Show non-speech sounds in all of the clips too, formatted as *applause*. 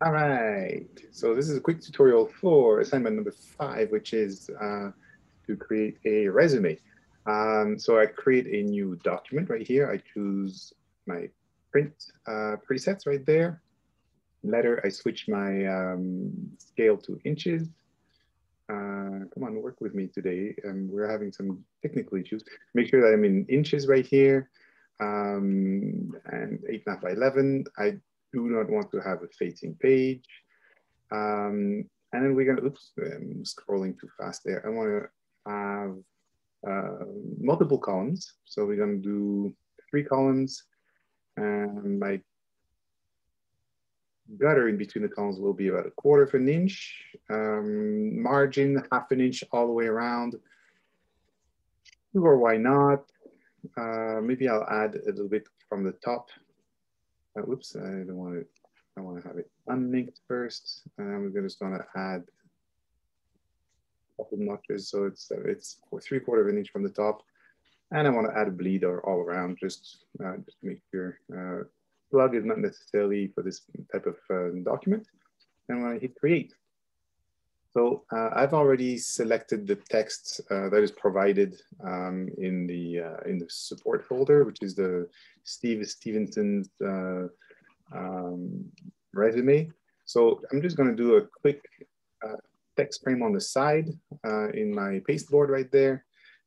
All right, so this is a quick tutorial for assignment number five, which is uh, to create a resume. Um, so I create a new document right here. I choose my print uh, presets right there. Letter, I switch my um, scale to inches. Uh, come on, work with me today. Um, we're having some technical issues. Make sure that I'm in inches right here um, and 8.5 by 11. I do not want to have a facing page. Um, and then we're gonna, oops, I'm scrolling too fast there. I wanna have uh, multiple columns. So we're gonna do three columns and my gutter in between the columns will be about a quarter of an inch. Um, margin, half an inch all the way around. Or why not? Uh, maybe I'll add a little bit from the top uh, whoops, I don't want to, I want to have it unlinked first. And I'm just going to add a couple notches. So it's, uh, it's three quarter of an inch from the top. And I want to add a bleeder all around, just, uh, just to make sure. Uh, slug is not necessarily for this type of uh, document. And when I hit create, so uh, I've already selected the text uh, that is provided um, in the uh, in the support folder, which is the Steve Stevenson's uh, um, resume. So I'm just going to do a quick uh, text frame on the side uh, in my pasteboard right there,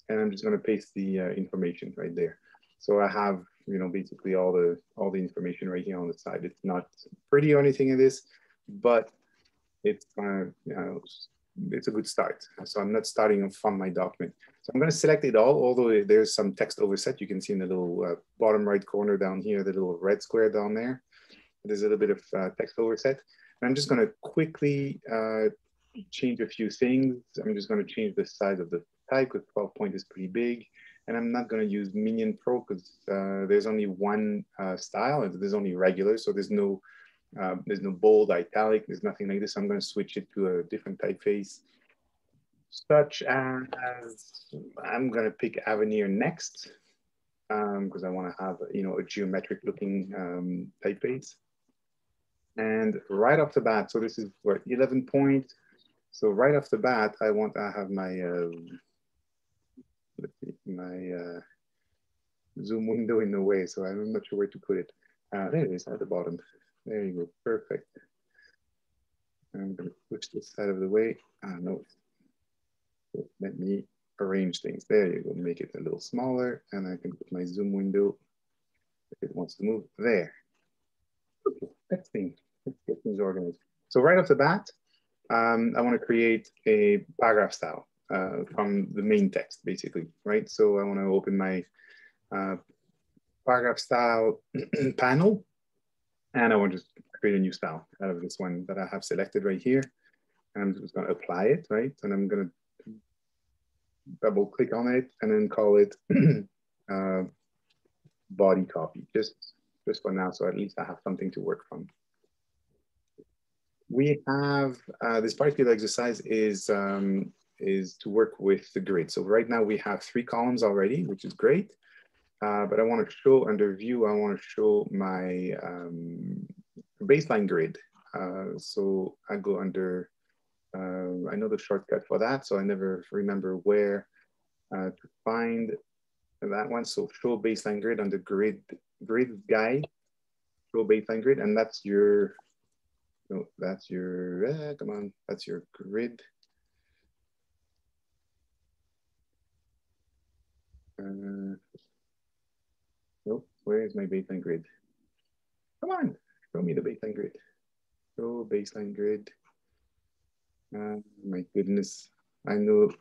and I'm just going to paste the information right there. So I have you know basically all the all the information right here on the side. It's not pretty or anything in this, but it's uh, you know, it's a good start. So I'm not starting from my document. So I'm going to select it all, although there's some text overset. You can see in the little uh, bottom right corner down here, the little red square down there. There's a little bit of uh, text overset. And I'm just going to quickly uh, change a few things. I'm just going to change the size of the type because 12 point is pretty big. And I'm not going to use Minion Pro because uh, there's only one uh, style and there's only regular. So there's no um, there's no bold, italic, there's nothing like this. I'm going to switch it to a different typeface, such as I'm going to pick Avenir next because um, I want to have you know a geometric looking um, typeface. And right off the bat, so this is what 11 point. So right off the bat, I want to have my uh, my uh, zoom window in the way, so I'm not sure where to put it. Uh, there it is at the bottom. There you go, perfect. I'm gonna push this out of the way. Ah, no, let me arrange things. There you go, make it a little smaller and I can put my zoom window if it wants to move there. Okay, next thing, let's get things organized. So right off the bat, um, I wanna create a paragraph style uh, from the main text basically, right? So I wanna open my uh, paragraph style *clears throat* panel and I want to create a new style out of this one that I have selected right here. And I'm just going to apply it, right? And I'm going to double click on it and then call it *clears throat* uh, body copy, just, just for now. So at least I have something to work from. We have, uh, this particular exercise is, um, is to work with the grid. So right now we have three columns already, which is great. Uh, but I want to show under view, I want to show my um, baseline grid. Uh, so I go under, uh, I know the shortcut for that, so I never remember where uh, to find that one. So show baseline grid under grid, grid guide, show baseline grid, and that's your, no, that's your, uh, come on, that's your grid. Uh, where is my baseline grid? Come on, show me the baseline grid. Show baseline grid. Uh, my goodness, I know.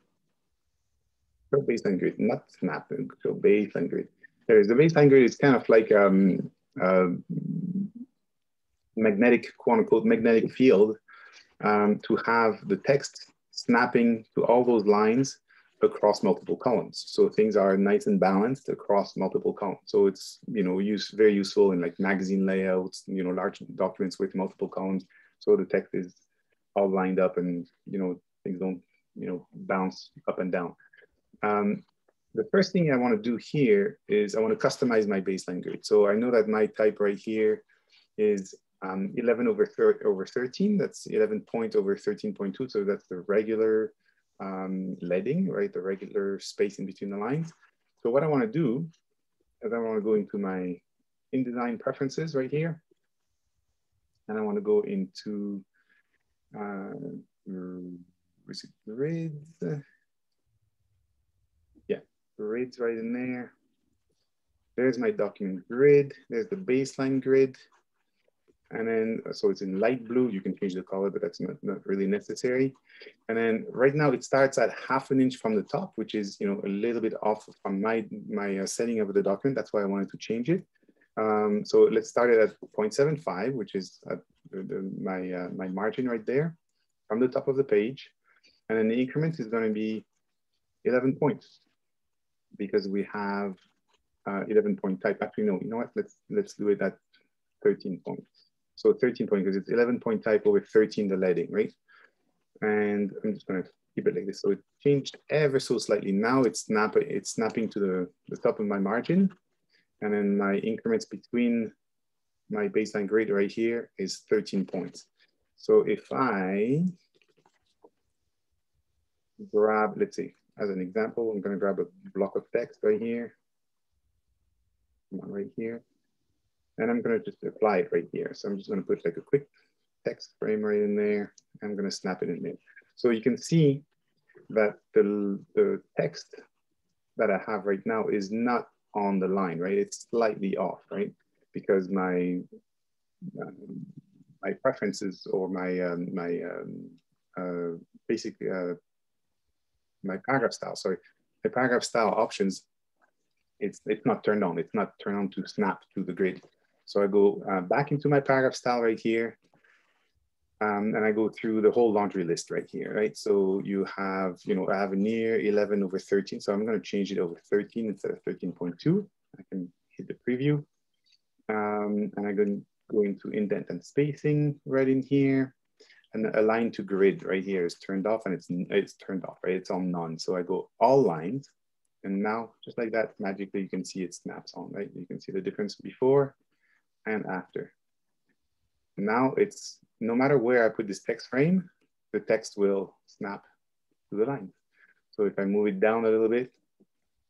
Show baseline grid, not snap, show baseline grid. There is the baseline grid is kind of like um, magnetic, quote unquote, magnetic field um, to have the text snapping to all those lines across multiple columns. So things are nice and balanced across multiple columns. So it's, you know, use, very useful in like magazine layouts, you know, large documents with multiple columns. So the text is all lined up and, you know, things don't, you know, bounce up and down. Um, the first thing I want to do here is I want to customize my baseline grid. So I know that my type right here is um, 11 over, over 13, that's 11 point over 13.2. So that's the regular um, leading, right? The regular space in between the lines. So what I wanna do is I wanna go into my InDesign preferences right here. And I wanna go into, uh, grids? Yeah, grids right in there. There's my document grid. There's the baseline grid. And then, so it's in light blue, you can change the color, but that's not, not really necessary. And then right now it starts at half an inch from the top, which is, you know, a little bit off from my, my uh, setting of the document. That's why I wanted to change it. Um, so let's start it at 0.75, which is the, my, uh, my margin right there from the top of the page. And then the increment is gonna be 11 points because we have uh, 11 point type. Actually, no, you know what? Let's let's do it at 13 points. So 13 points because it's 11 point type over 13 the leading, right? And I'm just gonna keep it like this. So it changed ever so slightly. Now it's snap it's snapping to the, the top of my margin. And then my increments between my baseline grade right here is 13 points. So if I grab, let's see, as an example, I'm gonna grab a block of text right here one right here. And I'm gonna just apply it right here. So I'm just gonna put like a quick text frame right in there. I'm gonna snap it in there. So you can see that the, the text that I have right now is not on the line, right? It's slightly off, right? Because my um, my preferences or my um, my um, uh, basically uh, my paragraph style, sorry, my paragraph style options it's, it's not turned on. It's not turned on to snap to the grid. So I go uh, back into my paragraph style right here. Um, and I go through the whole laundry list right here, right? So you have, you know, I have Avenir 11 over 13. So I'm gonna change it over 13 instead of 13.2. I can hit the preview. Um, and I'm gonna go into indent and spacing right in here. And align to grid right here is turned off and it's, it's turned off, right? It's on none. So I go all lines and now, just like that, magically, you can see it snaps on, right? You can see the difference before and after. Now it's, no matter where I put this text frame, the text will snap to the line. So if I move it down a little bit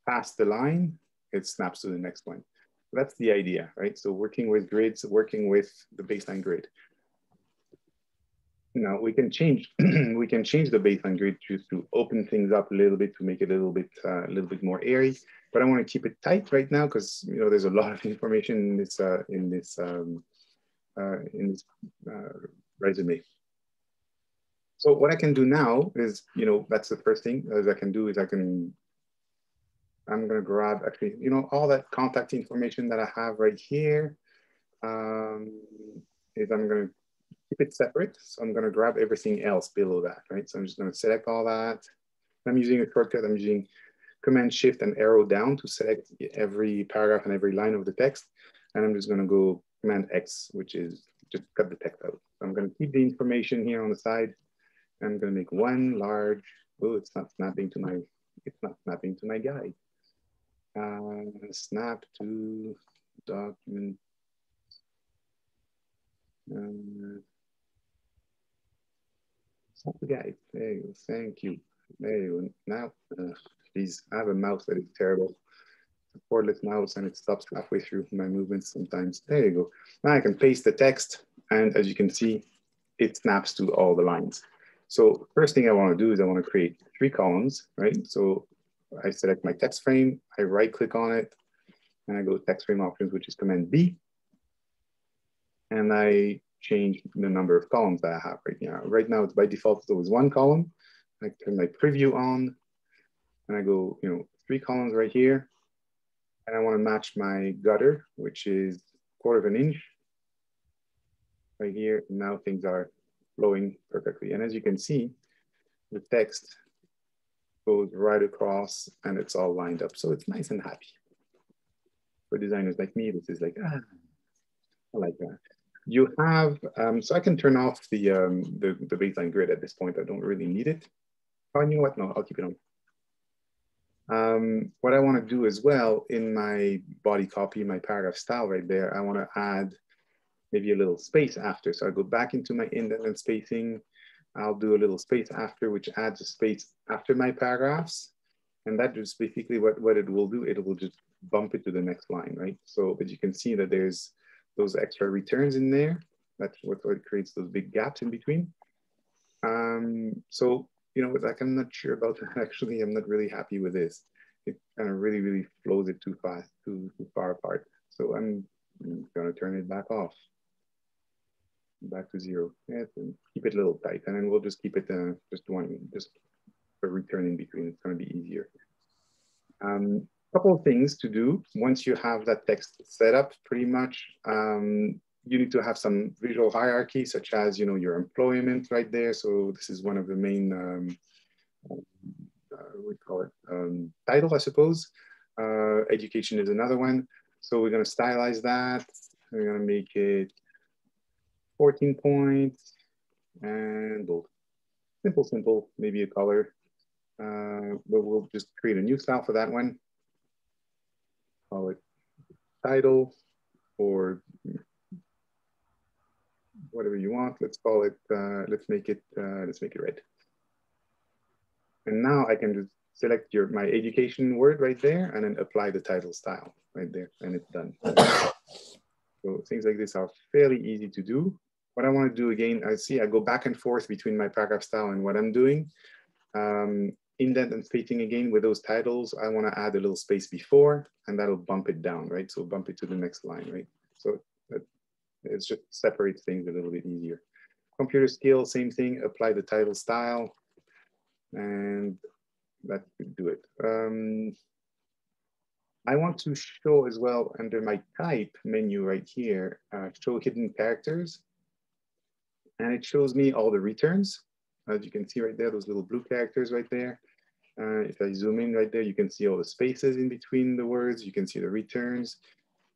past the line, it snaps to the next one. That's the idea, right? So working with grids, working with the baseline grid know, we can change *clears throat* we can change the baseline grid just to open things up a little bit to make it a little bit uh, a little bit more airy. But I want to keep it tight right now because you know there's a lot of *laughs* information in this uh, in this um, uh, in this uh, resume. So what I can do now is you know that's the first thing as I can do is I can I'm gonna grab actually you know all that contact information that I have right here um, is I'm gonna keep it separate. So I'm gonna grab everything else below that, right? So I'm just gonna select all that. I'm using a shortcut, I'm using Command Shift and arrow down to select every paragraph and every line of the text. And I'm just gonna go Command X, which is just cut the text out. So I'm gonna keep the information here on the side. I'm gonna make one large, oh, it's not snapping to my, it's not snapping to my guide. Uh, snap to document. Uh, guys. There you go. Thank you. There you go. Now, uh, please, I have a mouse that is terrible. It's a cordless mouse and it stops halfway through my movements sometimes. There you go. Now I can paste the text and as you can see, it snaps to all the lines. So first thing I want to do is I want to create three columns, right? So I select my text frame, I right click on it, and I go text frame options, which is Command B. And I change the number of columns that I have right now. Right now, it's by default, it's always one column. I turn my preview on and I go, you know, three columns right here. And I want to match my gutter, which is quarter of an inch right here. Now things are flowing perfectly. And as you can see, the text goes right across and it's all lined up. So it's nice and happy. For designers like me, this is like, ah, I like that you have, um, so I can turn off the, um, the, the baseline grid at this point. I don't really need it. Oh, you know what? No, I'll keep it on. Um, what I want to do as well in my body copy, my paragraph style right there, I want to add maybe a little space after. So I go back into my indent and spacing. I'll do a little space after, which adds a space after my paragraphs. And that is basically what, what it will do. It will just bump it to the next line, right? So, but you can see that there's those extra returns in there. That's what, what creates those big gaps in between. Um, so, you know, like I'm not sure about that. *laughs* Actually, I'm not really happy with this. It kind of really, really flows it too fast, too, too far apart. So I'm, I'm gonna turn it back off, back to zero. Yeah, keep it a little tight, and then we'll just keep it uh, just one, just a return in between. It's gonna be easier. Um, couple of things to do. Once you have that text set up pretty much um, you need to have some visual hierarchy such as you know your employment right there. So this is one of the main um, uh, we call it? Um, title i suppose. Uh, education is another one. So we're going to stylize that. We're going to make it 14 points and bold. Simple simple maybe a color. Uh, but we'll just create a new style for that one call it title or whatever you want. Let's call it, uh, let's make it, uh, let's make it red. And now I can just select your my education word right there and then apply the title style right there and it's done. so things like this are fairly easy to do. What I want to do again, I see I go back and forth between my paragraph style and what I'm doing. Um, indent and spacing again with those titles, I want to add a little space before and that'll bump it down, right? So bump it to the next line, right? So that, it just separates things a little bit easier. Computer skill, same thing, apply the title style and that could do it. Um, I want to show as well under my type menu right here, uh, show hidden characters. And it shows me all the returns. As you can see right there, those little blue characters right there. Uh, if I zoom in right there, you can see all the spaces in between the words. You can see the returns.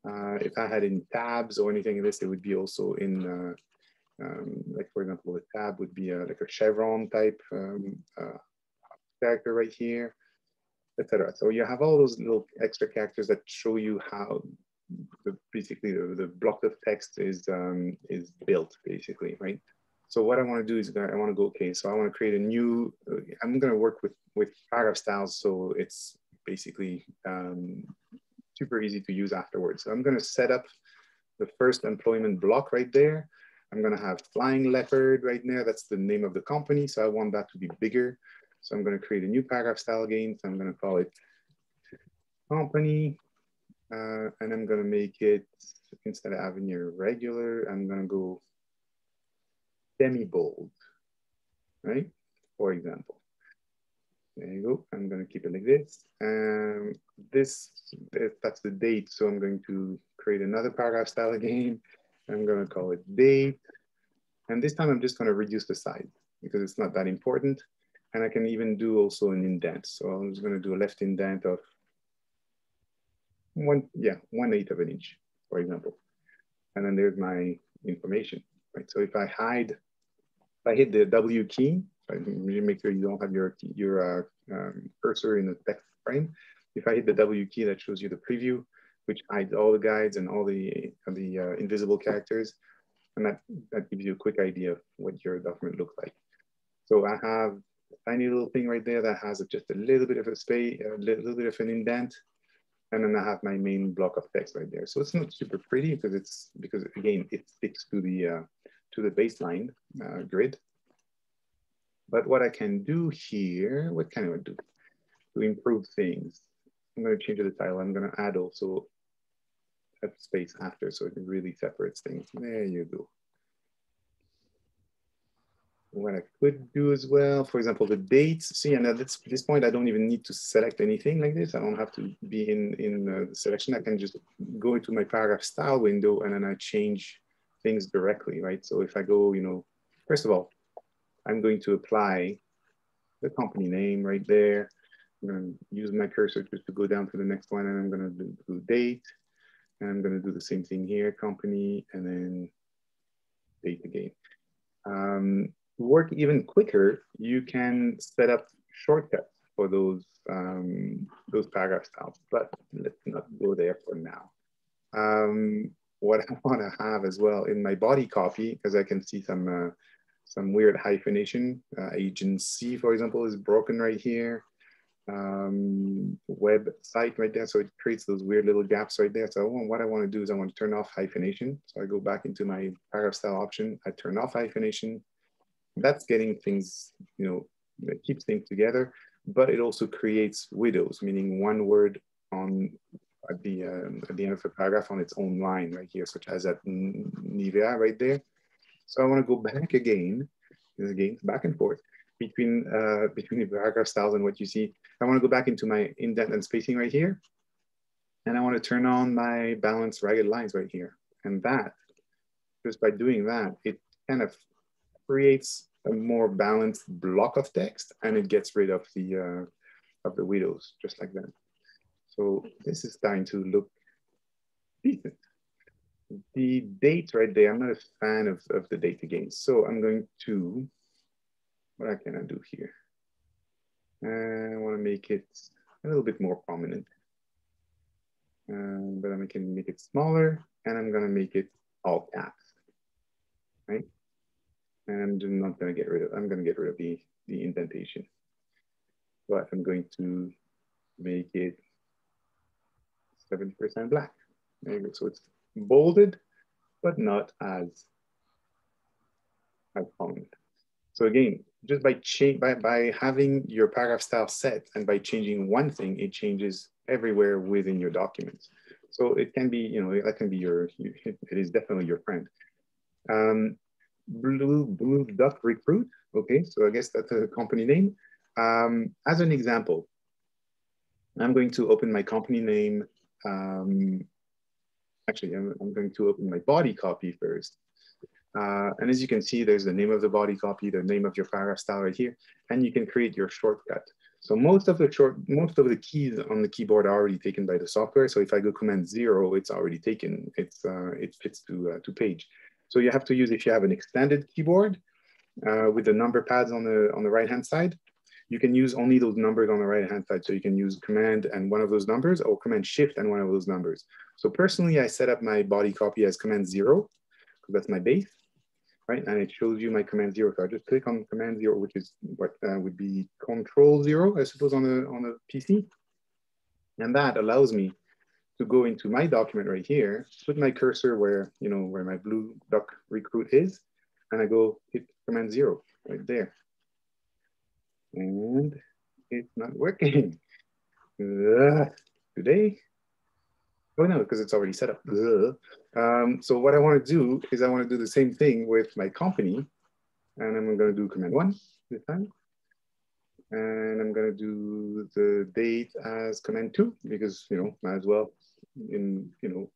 Uh, if I had any tabs or anything like this, it would be also in, uh, um, like for example, a tab would be a, like a chevron type um, uh, character right here, etc. So you have all those little extra characters that show you how the, basically the, the block of text is um, is built, basically, right? So what I want to do is I want to go, okay, so I want to create a new, uh, I'm going to work with, with paragraph styles. So it's basically um, super easy to use afterwards. So I'm going to set up the first employment block right there. I'm going to have Flying Leopard right there. That's the name of the company. So I want that to be bigger. So I'm going to create a new paragraph style again. So I'm going to call it company. Uh, and I'm going to make it, instead of having your regular, I'm going to go semi-bold, right? For example. There you go. I'm going to keep it like this. Um, this, that's the date. So I'm going to create another paragraph style again. I'm going to call it date. And this time I'm just going to reduce the size because it's not that important. And I can even do also an indent. So I'm just going to do a left indent of one, yeah, one eighth of an inch, for example. And then there's my information, right? So if I hide if I hit the W key, make sure you don't have your, your uh, um, cursor in the text frame. If I hit the W key, that shows you the preview, which hides all the guides and all the, the uh, invisible characters. And that, that gives you a quick idea of what your document looks like. So I have a tiny little thing right there that has just a little bit of a space, a little bit of an indent. And then I have my main block of text right there. So it's not super pretty because it's, because again, it sticks to the, uh, to the baseline uh, grid. But what I can do here, what can I do to improve things? I'm going to change the title. I'm going to add also a space after so it really separates things. There you go. What I could do as well, for example, the dates. See, and at this, this point, I don't even need to select anything like this. I don't have to be in, in uh, the selection. I can just go into my paragraph style window and then I change things directly, right? So if I go, you know, first of all, I'm going to apply the company name right there. I'm going to use my cursor just to go down to the next one and I'm going to do, do date. And I'm going to do the same thing here, company, and then date again. Um, work even quicker, you can set up shortcuts for those, um, those paragraph styles, but let's not go there for now. Um, what I want to have as well in my body copy, because I can see some uh, some weird hyphenation. Uh, agency, for example, is broken right here. Um, website right there. So it creates those weird little gaps right there. So what I want to do is I want to turn off hyphenation. So I go back into my paragraph style option. I turn off hyphenation. That's getting things, you know, it keeps things together, but it also creates widows, meaning one word on at the, um, at the end of the paragraph on its own line right here, such as at Nivea right there. So I want to go back again, again, back and forth between, uh, between the paragraph styles and what you see. I want to go back into my indent and spacing right here. And I want to turn on my balanced ragged lines right here. And that, just by doing that, it kind of creates a more balanced block of text and it gets rid of the, uh, of the widows, just like that. So this is starting to look decent. The date right there, I'm not a fan of, of the date again. So I'm going to, what I can I do here? I want to make it a little bit more prominent. Um, but I can make it smaller and I'm gonna make it all caps, right? And I'm not gonna get rid of, I'm gonna get rid of the, the indentation. But I'm going to make it 70% black. There you go. So it's bolded, but not as, as prominent. So again, just by, change, by, by having your paragraph style set and by changing one thing, it changes everywhere within your documents. So it can be, you know, that can be your, it is definitely your friend. Um, Blue, Blue Duck Recruit, okay, so I guess that's a company name. Um, as an example, I'm going to open my company name. Um, actually, I'm, I'm going to open my body copy first. Uh, and as you can see, there's the name of the body copy, the name of your paragraph style right here, and you can create your shortcut. So most of the short, most of the keys on the keyboard are already taken by the software. So if I go command zero, it's already taken. It's uh, it fits to uh, to page. So you have to use if you have an extended keyboard uh, with the number pads on the on the right hand side. You can use only those numbers on the right hand side. So you can use command and one of those numbers, or command shift and one of those numbers. So personally, I set up my body copy as command zero because that's my base right? And it shows you my command zero. So I just click on command zero, which is what uh, would be control zero, I suppose, on the on the PC. And that allows me to go into my document right here, put my cursor where, you know, where my blue duck recruit is, and I go hit command zero right there. And it's not working. *laughs* Today, Oh no, because it's already set up. Um, so what I want to do is I want to do the same thing with my company. And I'm going to do command one this time. And I'm going to do the date as command two because, you know, might as well in, you know,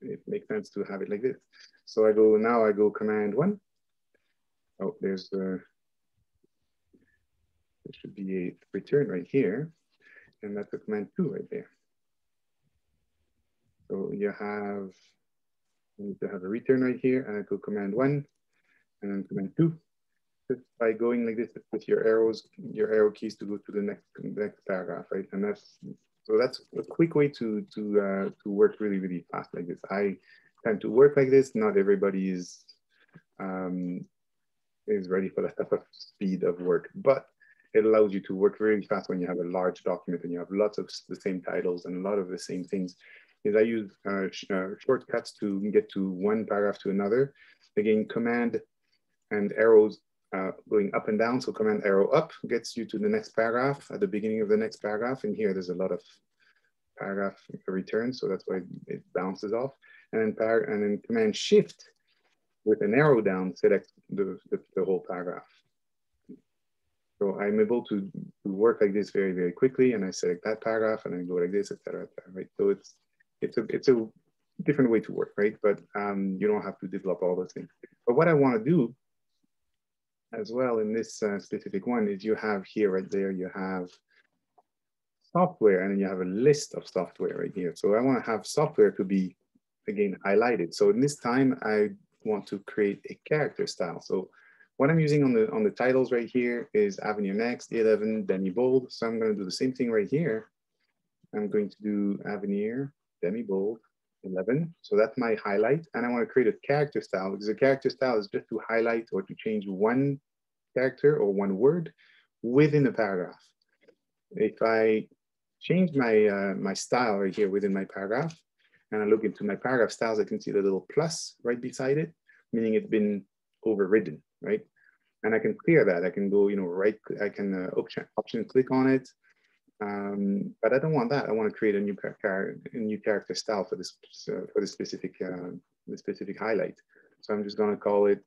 it makes sense to have it like this. So I go, now I go command one. Oh, there's the, there should be a return right here. And that's a command two right there. So you have, you need to have a return right here and I go command one and then command two. Just by going like this with your arrows, your arrow keys to go to the next next paragraph, right? And that's so that's a quick way to to uh, to work really really fast like this. I tend to work like this. Not everybody is um, is ready for that type of speed of work, but it allows you to work really fast when you have a large document and you have lots of the same titles and a lot of the same things is I use uh, sh uh, shortcuts to get to one paragraph to another. Again, command and arrows uh, going up and down. So command arrow up gets you to the next paragraph at the beginning of the next paragraph. And here there's a lot of paragraph returns. So that's why it bounces off. And then, par and then command shift with an arrow down select the, the, the whole paragraph. So I'm able to, work like this very, very quickly. And I select that paragraph and I go like this, etc. right? So it's it's a it's a different way to work, right? But um, you don't have to develop all those things. But what I want to do as well in this uh, specific one is you have here right there, you have software and then you have a list of software right here. So I want to have software to be again highlighted. So in this time, I want to create a character style. So what I'm using on the on the titles right here is Avenir Next, 11, Demi Bold. So I'm going to do the same thing right here. I'm going to do Avenir demi bold, 11. So that's my highlight. And I want to create a character style because a character style is just to highlight or to change one character or one word within a paragraph. If I change my, uh, my style right here within my paragraph, and I look into my paragraph styles, I can see the little plus right beside it, meaning it's been overridden, right? And I can clear that. I can go, you know, right, I can uh, option, option click on it. Um, but I don't want that. I want to create a new, character, a new character style for this, uh, for the specific, uh, the specific highlight. So I'm just going to call it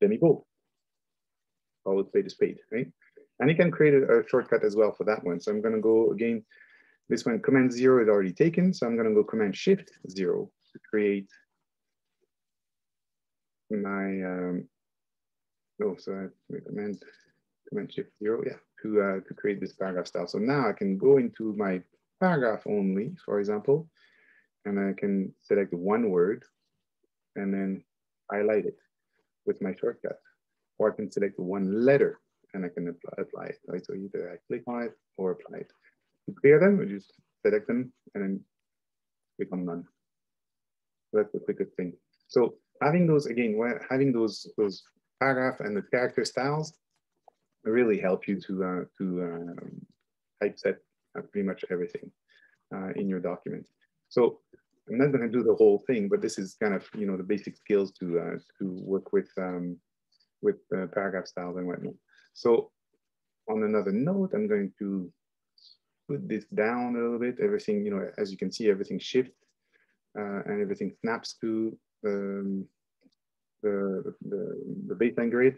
demi-bold. Call it spade to spade, right? And you can create a, a, shortcut as well for that one. So I'm going to go again, this one command zero is already taken. So I'm going to go command shift zero to create my, um, oh, so I recommend command shift zero, yeah, to, uh, to create this paragraph style. So now I can go into my paragraph only, for example, and I can select one word and then highlight it with my shortcut. Or I can select one letter and I can apply, apply it, right? So either I click on it or apply it. To clear them, we just select them and then click on none. That's the quickest thing. So having those, again, having those, those paragraph and the character styles really help you to, uh, to um, typeset uh, pretty much everything uh, in your document. So I'm not going to do the whole thing, but this is kind of you know the basic skills to uh, to work with um, with uh, paragraph styles and whatnot. So on another note, I'm going to put this down a little bit. Everything you know, as you can see, everything shifts uh, and everything snaps to um, the, the the baseline grid.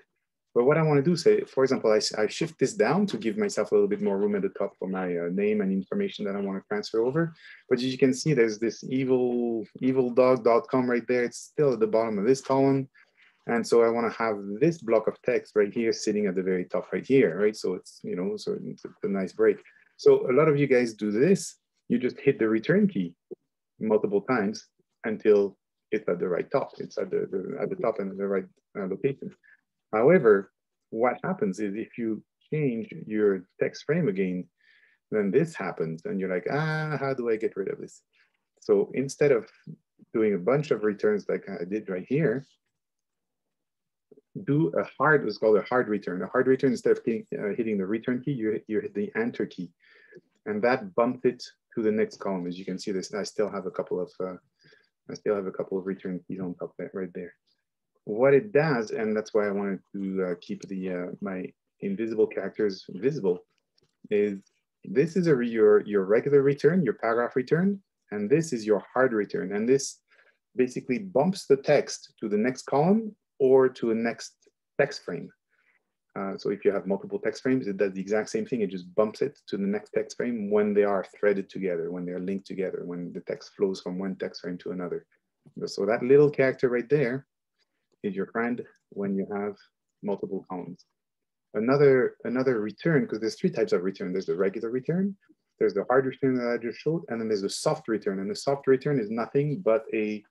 But what I want to do, say, for example, I, I shift this down to give myself a little bit more room at the top for my uh, name and information that I want to transfer over. But as you can see, there's this evil, evildog.com right there. It's still at the bottom of this column. And so I want to have this block of text right here sitting at the very top right here, right? So it's, you know, so it's a nice break. So a lot of you guys do this. You just hit the return key multiple times until it's at the right top. It's at the, the at the top and the right uh, location. However, what happens is if you change your text frame again, then this happens and you're like, ah, how do I get rid of this? So instead of doing a bunch of returns like I did right here, do a hard, what's called a hard return. A hard return, instead of hitting, uh, hitting the return key, you, you hit the enter key. And that bumps it to the next column. As you can see this, I still have a couple of, uh, I still have a couple of return keys on top there, right there what it does, and that's why I wanted to uh, keep the uh, my invisible characters visible, is this is a your your regular return, your paragraph return, and this is your hard return, and this basically bumps the text to the next column or to a next text frame. Uh, so if you have multiple text frames, it does the exact same thing. It just bumps it to the next text frame when they are threaded together, when they're linked together, when the text flows from one text frame to another. So that little character right there is your friend when you have multiple columns. Another, another return, because there's three types of return. There's the regular return, there's the hard return that I just showed, and then there's the soft return. And the soft return is nothing but a,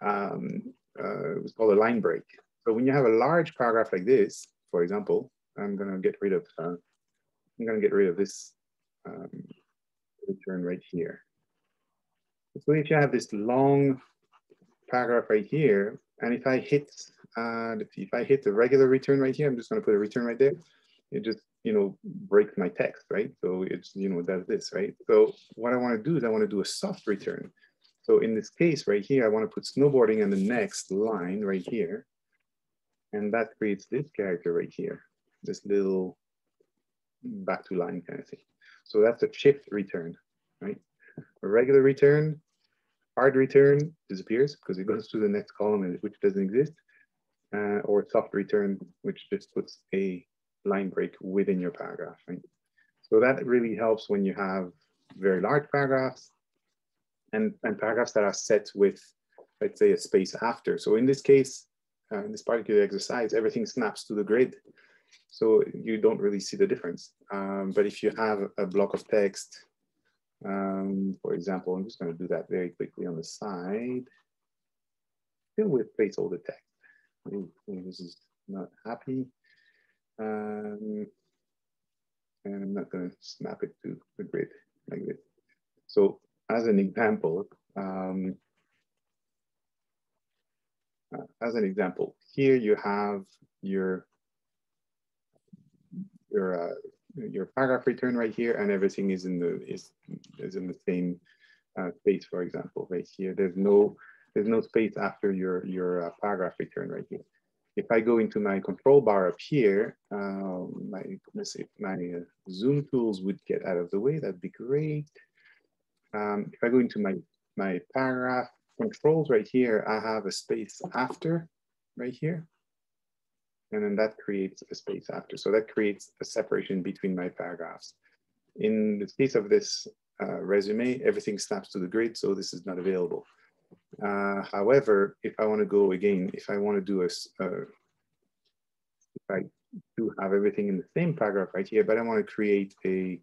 um, uh, it's called a line break. So when you have a large paragraph like this, for example, I'm gonna get rid of, uh, I'm gonna get rid of this um, return right here. So if you have this long paragraph right here, and if I hit, uh, if I hit the regular return right here, I'm just gonna put a return right there. It just, you know, breaks my text, right? So it's, you know, does this, right? So what I wanna do is I wanna do a soft return. So in this case right here, I wanna put snowboarding on the next line right here. And that creates this character right here, this little back to line kind of thing. So that's a shift return, right? A regular return, hard return disappears because it goes to the next column which doesn't exist, uh, or soft return, which just puts a line break within your paragraph, right? So that really helps when you have very large paragraphs and, and paragraphs that are set with, let's say, a space after. So in this case, uh, in this particular exercise, everything snaps to the grid. So you don't really see the difference. Um, but if you have a block of text um, for example, I'm just going to do that very quickly on the side. Still with placeholder text. Ooh, this is not happy. Um, and I'm not going to snap it to the grid like this. So as an example, um, uh, as an example, here you have your your uh, your paragraph return right here, and everything is in the is is in the same uh, space. For example, right here, there's no there's no space after your your uh, paragraph return right here. If I go into my control bar up here, um, my let's see, my zoom tools would get out of the way. That'd be great. Um, if I go into my my paragraph controls right here, I have a space after right here. And then that creates a space after. So that creates a separation between my paragraphs. In the case of this uh, resume, everything snaps to the grid, so this is not available. Uh, however, if I want to go again, if I want to do a, uh, if I do have everything in the same paragraph right here, but I want to create a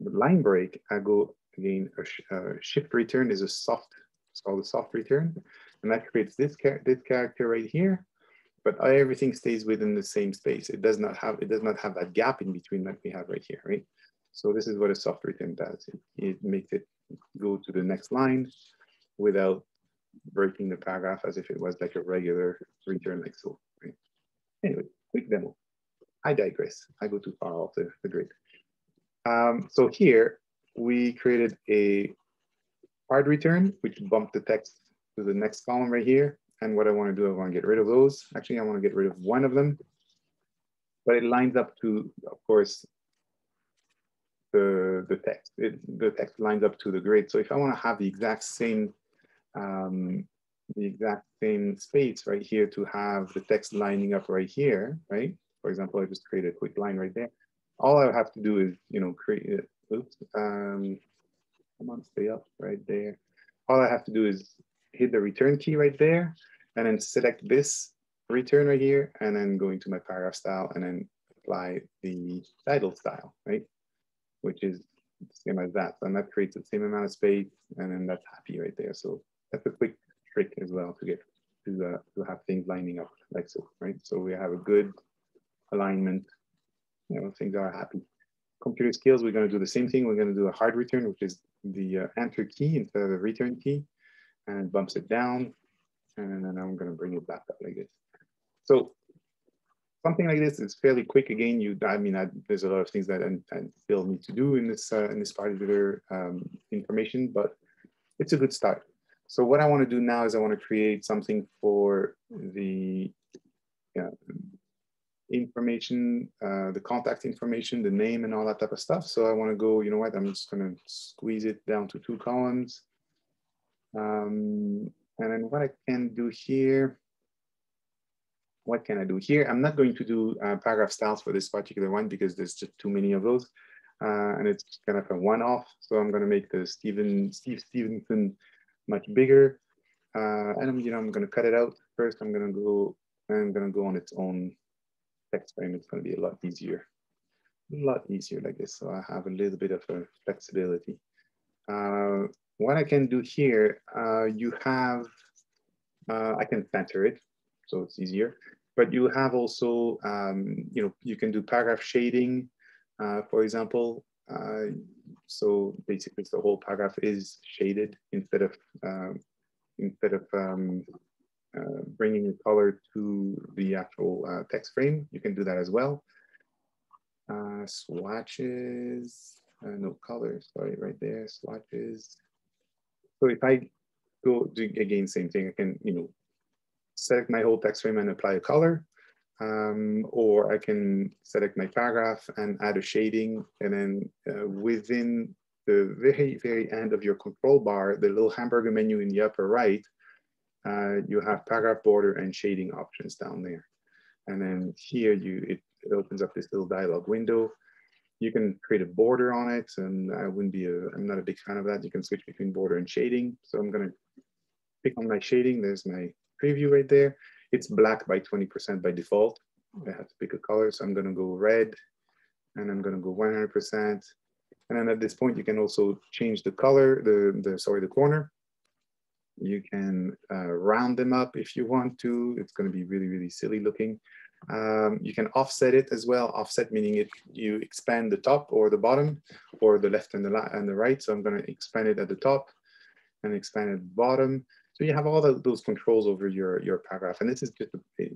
line break, I go again, a, sh a shift return is a soft, it's called a soft return. And that creates this, char this character right here, but everything stays within the same space. It does not have, it does not have that gap in between that we have right here, right? So this is what a soft return does. It, it makes it go to the next line without breaking the paragraph as if it was like a regular return like so. Right? Anyway, quick demo. I digress. I go too far off the, the grid. Um, so here we created a hard return, which bumped the text to the next column right here. And what I want to do, I want to get rid of those. Actually, I want to get rid of one of them, but it lines up to, of course, the, the text. It, the text lines up to the grid. So if I want to have the exact same um, the exact same space right here to have the text lining up right here, right? For example, I just create a quick line right there. All I have to do is, you know, create oops, um, come on, stay up right there. All I have to do is hit the return key right there and then select this return right here and then go into my paragraph style and then apply the title style, right? Which is the same as that. And that creates the same amount of space and then that's happy right there. So that's a quick trick as well to get to, uh, to have things lining up like so, right? So we have a good alignment, you know, things are happy computer skills, we're going to do the same thing. We're going to do a hard return, which is the uh, enter key instead of the return key, and it bumps it down. And then I'm going to bring it back up like this. So something like this is fairly quick. Again, you, I mean, I, there's a lot of things that I, I still need to do in this uh, in this particular um, information, but it's a good start. So what I want to do now is I want to create something for the yeah, information, uh, the contact information, the name and all that type of stuff. So I want to go, you know what, I'm just going to squeeze it down to two columns. Um, and then what I can do here, what can I do here? I'm not going to do uh, paragraph styles for this particular one because there's just too many of those. Uh, and it's kind of a one-off. So I'm going to make the Stephen, Steve Stevenson much bigger. Uh, and you know, I'm going to cut it out first. I'm to go, I'm going to go on its own it's going to be a lot easier, a lot easier like this. So I have a little bit of a flexibility. Uh, what I can do here, uh, you have, uh, I can center it, so it's easier. But you have also, um, you know, you can do paragraph shading, uh, for example. Uh, so basically, the whole paragraph is shaded instead of um, instead of um, uh, bringing a color to the actual uh, text frame. You can do that as well. Uh, swatches, uh, no color, sorry, right there, swatches. So if I go do again, same thing, I can, you know, select my whole text frame and apply a color. Um, or I can select my paragraph and add a shading. And then uh, within the very, very end of your control bar, the little hamburger menu in the upper right, uh, you have paragraph border and shading options down there. And then here you it, it, opens up this little dialog window. You can create a border on it, and I wouldn't be a, I'm not a big fan of that. You can switch between border and shading. So I'm gonna pick on my shading. There's my preview right there. It's black by 20% by default. I have to pick a color, so I'm gonna go red, and I'm gonna go 100%. And then at this point, you can also change the color, the, the sorry, the corner. You can uh, round them up if you want to. It's going to be really, really silly looking. Um, you can offset it as well. Offset meaning it you expand the top or the bottom or the left and the, and the right. So I'm going to expand it at the top and expand it at the bottom. So you have all the, those controls over your, your paragraph. And this is just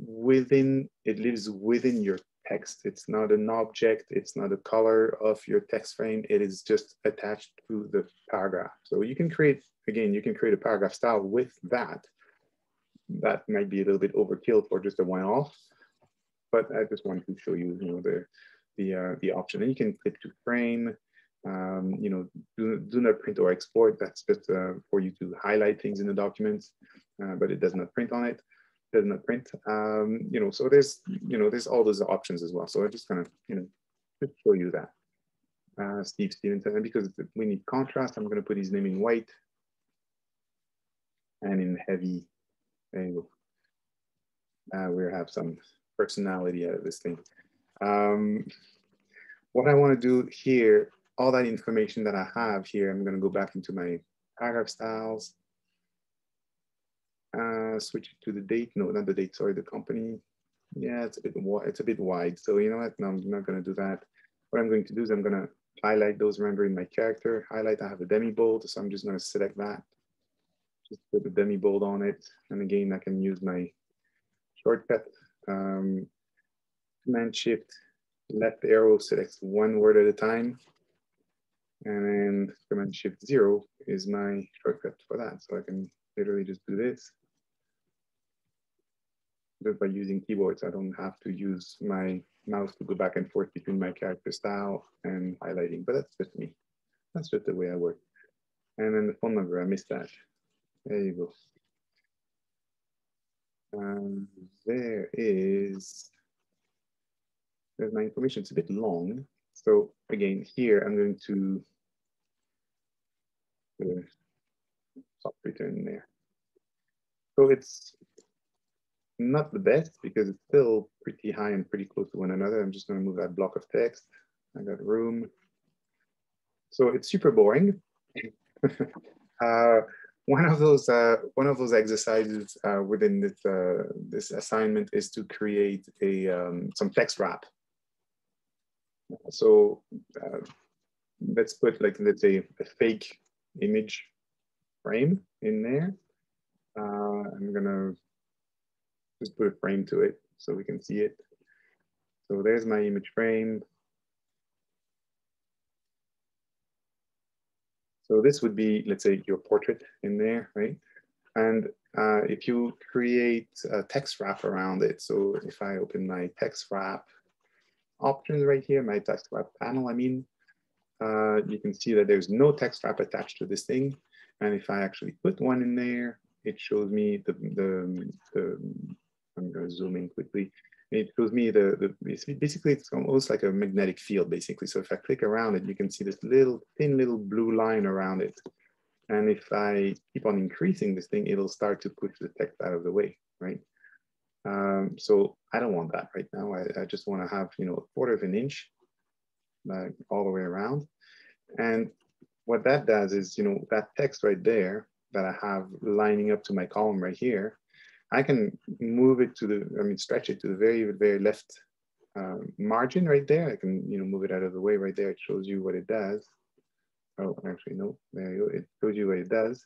within, it lives within your text. It's not an object. It's not a color of your text frame. It is just attached to the paragraph. So you can create, again, you can create a paragraph style with that. That might be a little bit overkill for just a one-off, but I just wanted to show you, you know, the, the, uh, the option. And you can click to frame, um, you know, do, do not print or export. That's just uh, for you to highlight things in the documents, uh, but it does not print on it. Does not print. Um, you know, so there's, you know, there's all those options as well. So I'm just gonna, you know, just show you that. Uh, Steve Stevenson, and because we need contrast, I'm gonna put his name in white and in heavy. There you go. Uh, we have some personality out of this thing. Um, what I want to do here all that information that I have here, I'm going to go back into my paragraph styles, uh, switch it to the date. No, not the date, sorry, the company. Yeah, it's a bit it's a bit wide. So you know what? No, I'm not going to do that. What I'm going to do is I'm going to highlight those. Remember in my character, highlight, I have a demi bold. So I'm just going to select that. Just put the demi bold on it. And again, I can use my shortcut. Um, Command Shift, left arrow selects one word at a time. And then Command Shift Zero is my shortcut for that. So I can literally just do this. Just by using keyboards, I don't have to use my mouse to go back and forth between my character style and highlighting, but that's just me. That's just the way I work. And then the phone number, I missed that. There you go. Um, there is, there's my information. It's a bit long. So again, here I'm going to the software in there. So it's not the best because it's still pretty high and pretty close to one another. I'm just going to move that block of text. I got room. So it's super boring. *laughs* uh, one of those uh, one of those exercises uh, within this uh, this assignment is to create a um, some text wrap. So uh, let's put like let's say a fake image frame in there. Uh, I'm gonna just put a frame to it so we can see it. So there's my image frame. So this would be, let's say, your portrait in there, right? And uh, if you create a text wrap around it, so if I open my text wrap options right here, my text wrap panel, I mean, uh, you can see that there's no text wrap attached to this thing. And if I actually put one in there, it shows me the, the, the I'm going to zoom in quickly. It shows me the, the, basically it's almost like a magnetic field basically. So if I click around it, you can see this little thin little blue line around it. And if I keep on increasing this thing, it'll start to push the text out of the way, right? Um, so I don't want that right now. I, I just want to have, you know, a quarter of an inch all the way around. And what that does is, you know, that text right there that I have lining up to my column right here, I can move it to the, I mean, stretch it to the very, very left um, margin right there. I can, you know, move it out of the way right there. It shows you what it does. Oh, actually, no, there you go. It shows you what it does.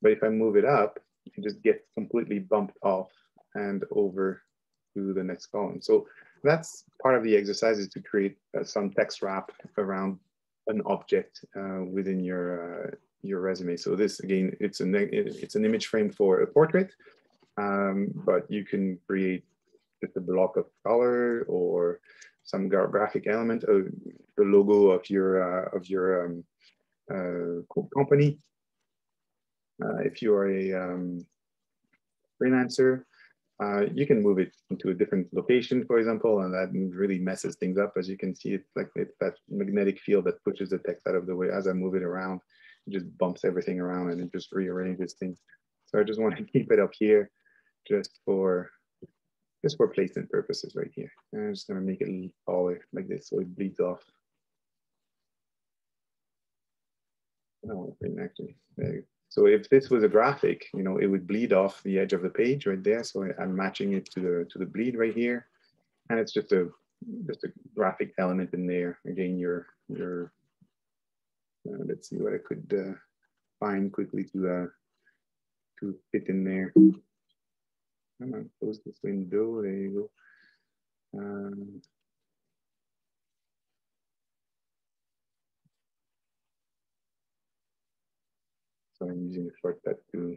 But if I move it up, it just gets completely bumped off and over to the next column. So that's part of the exercise is to create uh, some text wrap around an object uh, within your uh, your resume. So this again, it's an it's an image frame for a portrait, um, but you can create just a block of color or some graphic element of the logo of your uh, of your um, uh, company. Uh, if you are a um, freelancer, uh, you can move it into a different location, for example, and that really messes things up. As you can see, it's like it's that magnetic field that pushes the text out of the way. As I move it around, it just bumps everything around and it just rearranges things. So I just want to *laughs* keep it up here just for just for placement purposes right here. And I'm just gonna make it taller like this so it bleeds off. I don't want to actually. So if this was a graphic, you know, it would bleed off the edge of the page right there. So I'm matching it to the, to the bleed right here. and it's just a just a graphic element in there. Again, your your uh, let's see what I could uh, find quickly to uh, to fit in there. Come on, close this window. There you go. So I'm using a shortcut to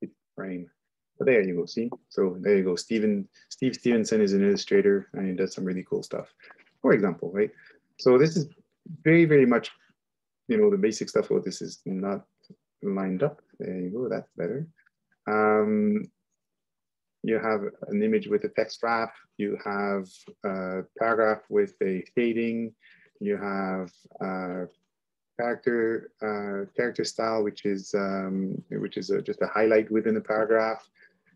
fit frame. But there you go, see? So there you go. Steven, Steve Stevenson is an illustrator and he does some really cool stuff. For example, right? So this is very, very much, you know, the basic stuff. Oh, this is not lined up. There you go, that's better. Um, you have an image with a text wrap, you have a paragraph with a shading, you have a character uh, character style, which is um, which is a, just a highlight within a paragraph.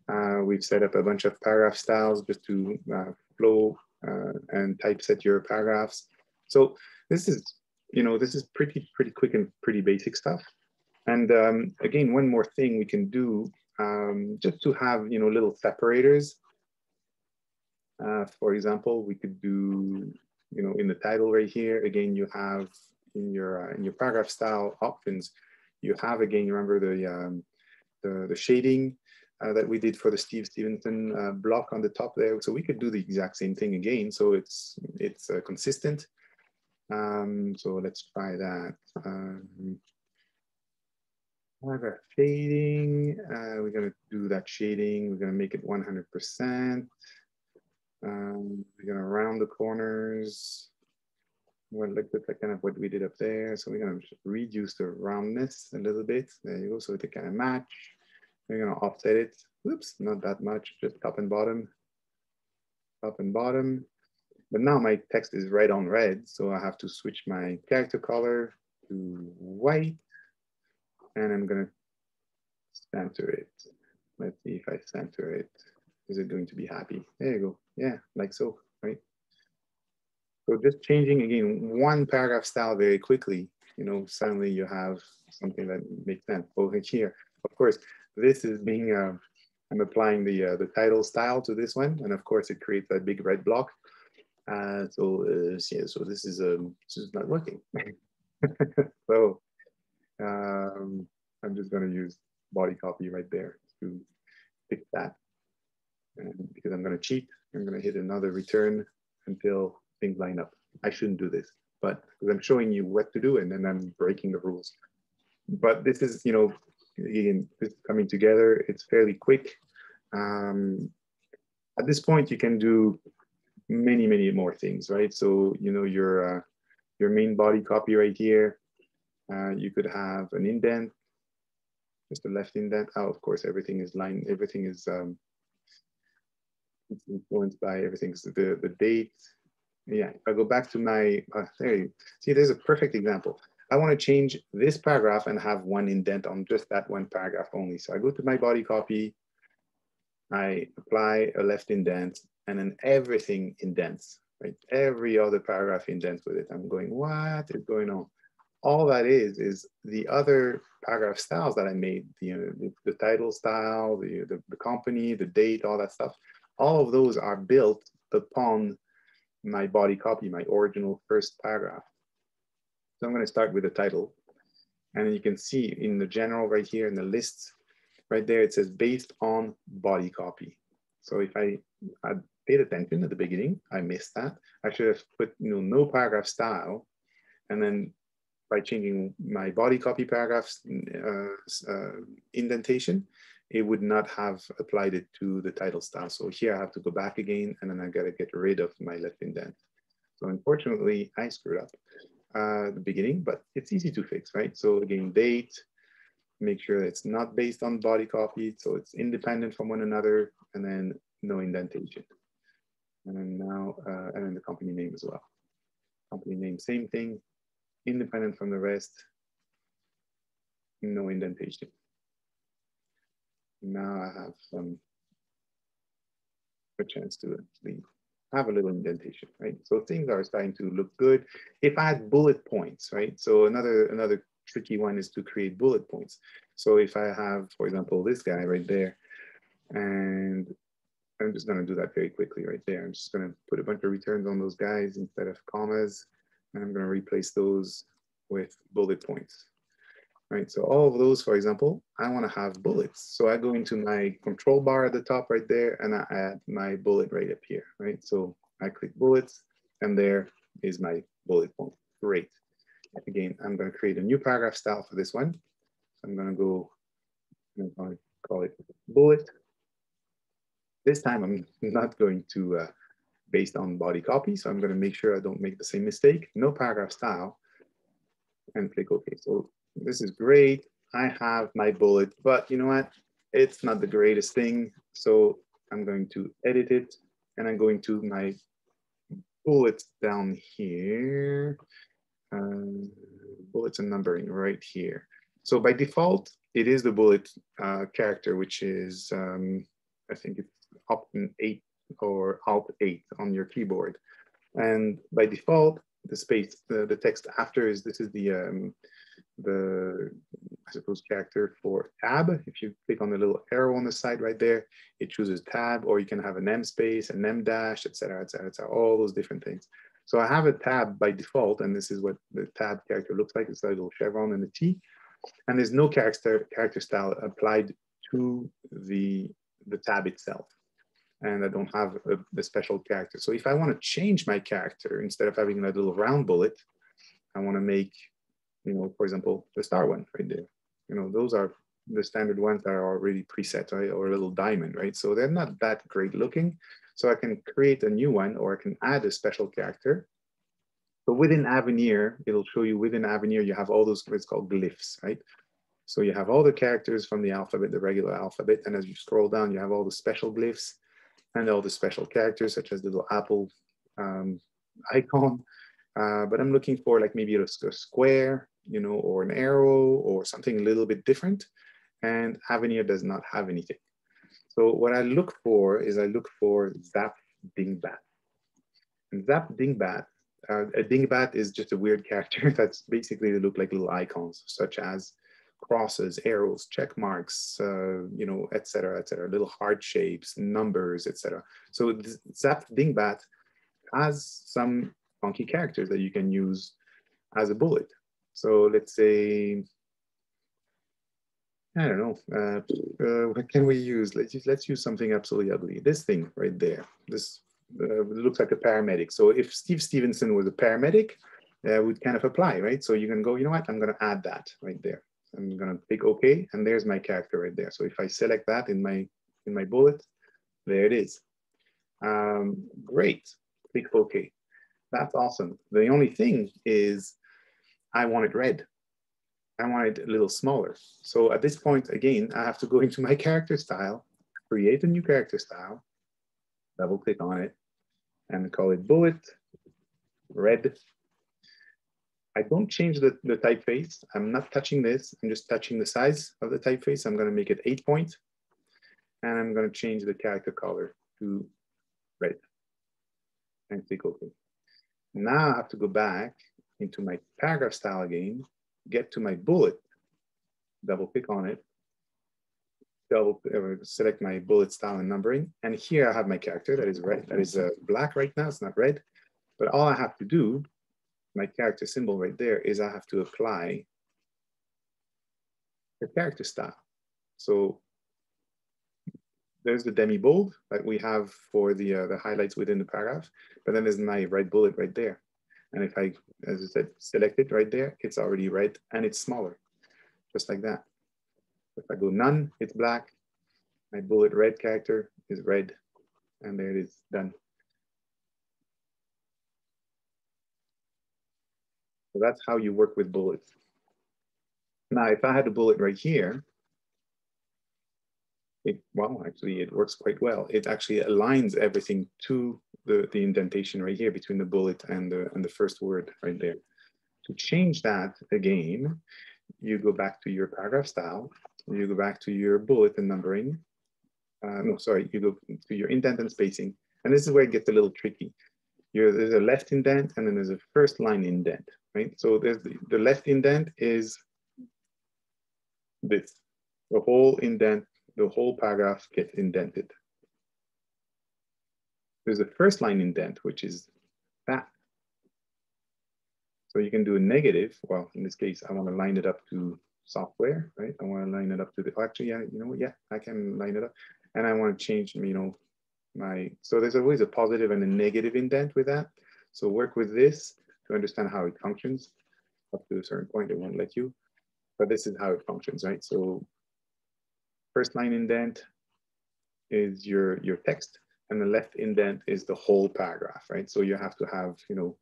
Uh, we've set up a bunch of paragraph styles just to uh, flow uh, and typeset your paragraphs. So this is, you know, this is pretty, pretty quick and pretty basic stuff. And um, again, one more thing we can do um, just to have, you know, little separators. Uh, for example, we could do, you know, in the title right here, again, you have in your, uh, in your paragraph style options, you have again, You remember the, um, the, the shading uh, that we did for the Steve Stevenson uh, block on the top there. So we could do the exact same thing again. So it's, it's uh, consistent. Um, so let's try that. Um, paragraph shading, uh, we're gonna do that shading. We're gonna make it 100%. Um, we're gonna round the corners. What looked at kind of what we did up there. So we're gonna reduce the roundness a little bit. There you go, so they kind of match. We're gonna offset it. Oops, not that much, just top and bottom. Top and bottom. But now my text is red on red, so I have to switch my character color to white. And I'm gonna center it. Let's see if I center it. Is it going to be happy? There you go. Yeah, like so, right? So just changing again one paragraph style very quickly, you know, suddenly you have something that makes sense. Over here, of course, this is being, uh, I'm applying the, uh, the title style to this one. And of course it creates that big red block. Uh, so uh, yeah, so this is, um, this is not working. *laughs* so um, I'm just gonna use body copy right there to fix that. And because I'm gonna cheat, I'm gonna hit another return until things line up. I shouldn't do this, but because I'm showing you what to do and then I'm breaking the rules. But this is, you know, again, it's coming together. It's fairly quick. Um, at this point, you can do many, many more things, right? So, you know, your, uh, your main body copy right here, uh, you could have an indent, just a left indent. Oh, of course, everything is line, everything is um, influenced by everything's the, the date. Yeah, if I go back to my, uh, there you see, there's a perfect example. I want to change this paragraph and have one indent on just that one paragraph only. So I go to my body copy, I apply a left indent, and then everything indents, right? Every other paragraph indents with it. I'm going, what is going on? All that is, is the other paragraph styles that I made, the, uh, the, the, title style, the, the, the company, the date, all that stuff. All of those are built upon my body copy, my original first paragraph. So I'm going to start with the title. And you can see in the general right here in the list, right there, it says based on body copy. So if I had paid attention at the beginning, I missed that. I should have put you know, no paragraph style. And then by changing my body copy paragraphs uh, uh, indentation, it would not have applied it to the title style. So here I have to go back again and then I gotta get rid of my left indent. So unfortunately, I screwed up uh, the beginning, but it's easy to fix, right? So again, date, make sure it's not based on body copy, so it's independent from one another, and then no indentation. And then now, uh, and then the company name as well. Company name, same thing, independent from the rest, no indentation. Now I have some a chance to leave have a little indentation, right? So things are starting to look good. If I had bullet points, right? So another, another tricky one is to create bullet points. So if I have, for example, this guy right there, and I'm just going to do that very quickly right there. I'm just going to put a bunch of returns on those guys instead of commas, and I'm going to replace those with bullet points. Right, so all of those, for example, I want to have bullets. So I go into my control bar at the top right there, and I add my bullet right up here, right? So I click bullets, and there is my bullet point. Great. Again, I'm going to create a new paragraph style for this one. So I'm going to go, to call it bullet this time I'm *laughs* not going to uh, based on body copy. So I'm going to make sure I don't make the same mistake. No paragraph style and click OK. So this is great. I have my bullet, but you know what? It's not the greatest thing. So I'm going to edit it and I'm going to my bullets down here. Uh, bullets and numbering right here. So by default, it is the bullet uh, character, which is, um, I think it's Option 8 or Alt 8 on your keyboard. And by default, the space, the, the text after is, this is the, um, the, I suppose, character for tab. If you click on the little arrow on the side right there, it chooses tab, or you can have an em space, an em dash, et cetera, et cetera, et cetera, all those different things. So I have a tab by default, and this is what the tab character looks like. It's a little chevron and a T. And there's no character, character style applied to the, the tab itself and I don't have a, the special character. So if I want to change my character, instead of having a little round bullet, I want to make, you know, for example, the star one right there. You know, those are the standard ones that are already preset, right? Or a little diamond, right? So they're not that great looking. So I can create a new one or I can add a special character. But within Avenir, it'll show you within Avenir, you have all those, it's called glyphs, right? So you have all the characters from the alphabet, the regular alphabet. And as you scroll down, you have all the special glyphs and all the special characters such as the little apple um, icon. Uh, but I'm looking for like maybe a, square, you know, or an arrow or something a little bit different. And Avenir does not have anything. So what I look for is I look for Zapf Dingbat. And Zapf Dingbat, uh, a Dingbat is just a weird character *laughs* that's basically they look like little icons, such as crosses, arrows, check marks, uh, you know, et cetera, et cetera, little heart shapes, numbers, et cetera. So Zapf Dingbat has some funky characters that you can use as a bullet. So let's say, I don't know, uh, uh, what can we use? Let's use, let's use something absolutely ugly. This thing right there, this uh, looks like a paramedic. So if Steve Stevenson was a paramedic, uh, would kind of apply, right? So you can go, you know what, I'm gonna add that right there. I'm gonna click OK, and there's my character right there. So if I select that in my in my bullet, there it is. Um, great, click OK. That's awesome. The only thing is I want it red. I want it a little smaller. So at this point, again, I have to go into my *laughs* character style, create a new character style, double click on it, and call it bullet, red, I don't change the, the typeface. I'm not touching this. I'm just touching the size of the typeface. I'm going to make it eight point. And I'm going to change the character color to red and click OK. Now I have to go back into my paragraph style again, get to my bullet, double click on it, double uh, select my bullet style and numbering. And here I have my character that is red, that is uh, black right now, it's not red. But all I have to do my character symbol right there is I have to apply the character style. So there's the demi bold that we have for the, uh, the highlights within the paragraph, but then there's my red bullet right there. And if I, as I said, select it right there, it's already red and it's smaller, just like that. If I go none, it's black. My bullet red character is red and there it is done. So that's how you work with bullets. Now, if I had a bullet right here, it, well, actually it works quite well. It actually aligns everything to the, the indentation right here between the bullet and the, and the first word right there. To change that again, you go back to your paragraph style, you go back to your bullet and numbering. Uh, no, sorry, you go to your indent and spacing. And this is where it gets a little tricky. You're, there's a left indent and then there's a first line indent right? So there's the, the left indent is this. The whole indent, the whole paragraph gets indented. there's a first line indent, which is that. So you can do a negative. Well, in this case, I want to line it up to software, right? I want to line it up to the, oh, actually, yeah, you know what? Yeah, I can line it up. And I want to change, you know, my, so there's always a positive and a negative indent with that. So work with this to understand how it functions. Up to a certain point, it won't let you, but this is how it functions, right? So first line indent is your, your text and the left indent is the whole paragraph, right? So you have to have, you know,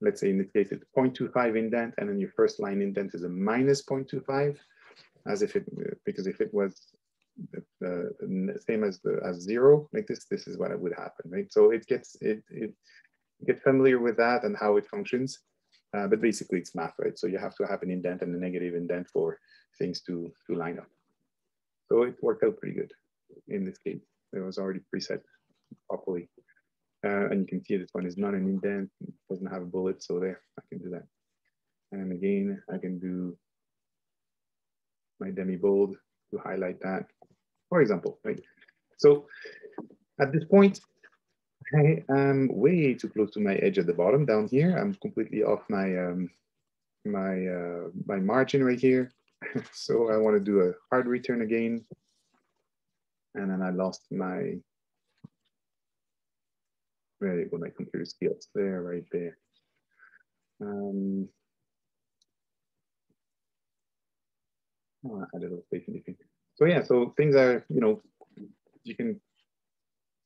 let's say in this case, it's 0.25 indent and then your first line indent is a minus 0.25 as if it, because if it was the, same as the as zero like this, this is what it would happen, right? So it gets, it, it get familiar with that and how it functions. Uh, but basically it's math, right? So you have to have an indent and a negative indent for things to, to line up. So it worked out pretty good in this case. It was already preset properly. Uh, and you can see this one is not an indent, doesn't have a bullet, so there, I can do that. And again, I can do my demi bold to highlight that, for example, right? So at this point, *laughs* I am way too close to my edge at the bottom down here. I'm completely off my um, my uh, my margin right here. *laughs* so I want to do a hard return again. And then I lost my where you go, my computer skills there, right there. Um, oh, I a little space anything. So yeah, so things are, you know, you can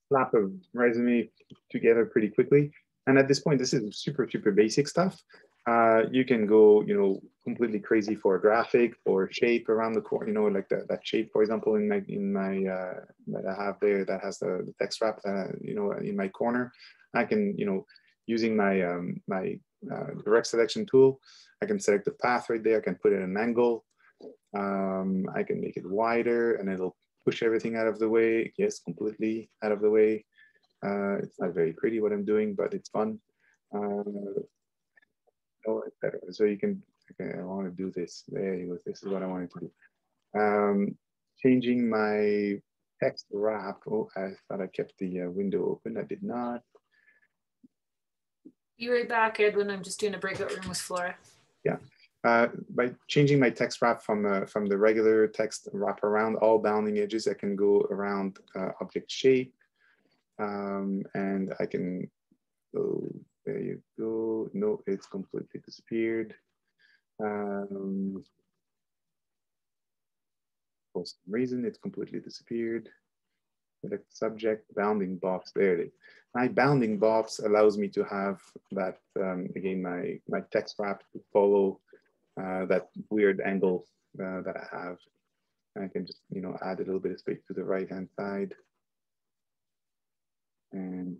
slap a resume together pretty quickly. And at this point, this is super, super basic stuff. Uh, you can go, you know, completely crazy for a graphic or shape around the corner, you know, like that, that shape, for example, in my, in my, uh, that I have there that has the, the text wrap, that, you know, in my corner, I can, you know, using my, um, my uh, direct selection tool, I can select the path right there. I can put it at an angle. Um, I can make it wider and it'll push everything out of the way. Yes, completely out of the way. Uh, it's not very pretty what I'm doing, but it's fun. Uh, oh. So you can, okay, I want to do this. There you go. This is what I wanted to do. Um, changing my text wrap. Oh, I thought I kept the uh, window open. I did not. Be right back, Edwin. I'm just doing a breakout room with Flora. Yeah. Uh, by changing my text wrap from, uh, from the regular text wrap around all bounding edges, I can go around uh, object shape. Um, and I can go, there you go. No, it's completely disappeared. Um, for some reason, it's completely disappeared. Select subject, bounding box, there it is. My bounding box allows me to have that, um, again, my, my text wrap to follow uh, that weird angle uh, that I have. I can just, you know, add a little bit of space to the right-hand side. And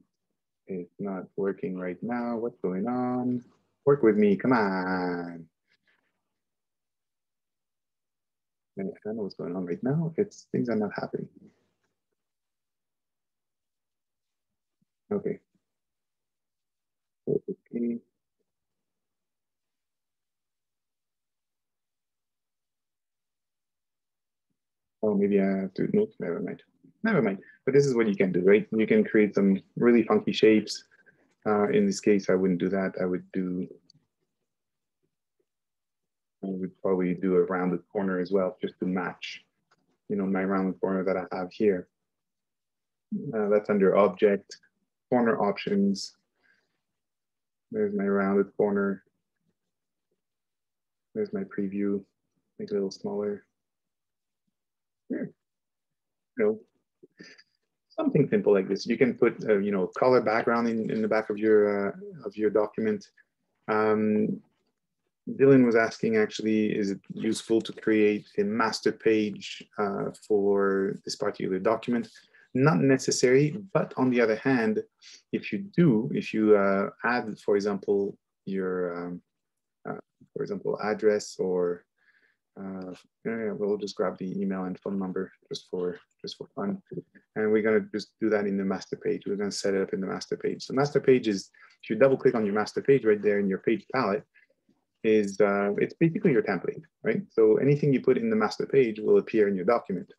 it's not working right now. What's going on? Work with me, come on. I don't know what's going on right now. It's things are not happening. Okay. Okay. Oh, maybe I have to, nope, never mind. Never mind. But this is what you can do, right? You can create some really funky shapes. Uh, in this case, I wouldn't do that. I would do, I would probably do a rounded corner as well, just to match, you know, my rounded corner that I have here. Uh, that's under object, corner options. There's my rounded corner. There's my preview, make it a little smaller. You know, something simple like this. You can put, uh, you know, color background in, in the back of your uh, of your document. Um, Dylan was asking actually, is it useful to create a master page uh, for this particular document? Not necessary, but on the other hand, if you do, if you uh, add, for example, your, um, uh, for example, address or uh, we'll just grab the email and phone number just for just for fun. And we're gonna just do that in the master page. We're gonna set it up in the master page. So master page is, if you double click on your master page right there in your page palette, is uh, it's basically your template, right? So anything you put in the master page will appear in your document.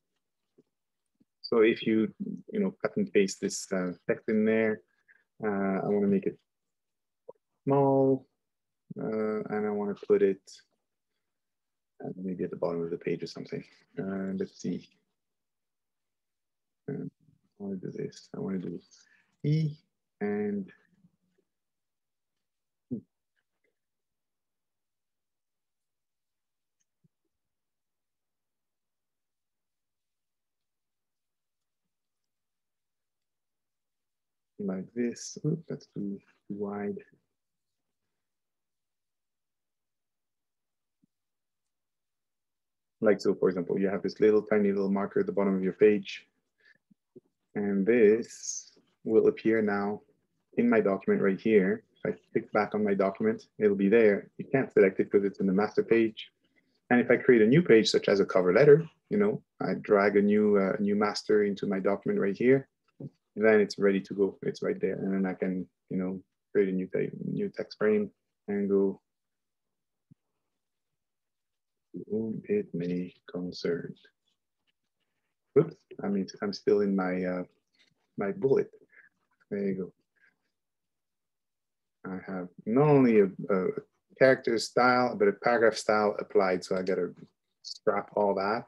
So if you, you know, cut and paste this uh, text in there, Uh, I want to make it small, uh, and I want to put it uh, maybe at the bottom of the page or something. Uh, let's see. Uh, I want to do this. I want to do E and like this. Oops, that's too wide. Like so, for example, you have this little tiny little marker at the bottom of your page. And this will appear now in my document right here. If I click back on my document, it'll be there. You can't select it because it's in the master page. And if I create a new page, such as a cover letter, you know, I drag a new uh, new master into my document right here then it's ready to go. It's right there. And then I can, you know, create a new, new text frame and go, whom it may concern. Oops, I mean, I'm still in my, uh, my bullet. There you go. I have not only a, a character style, but a paragraph style applied. So I got to scrap all that.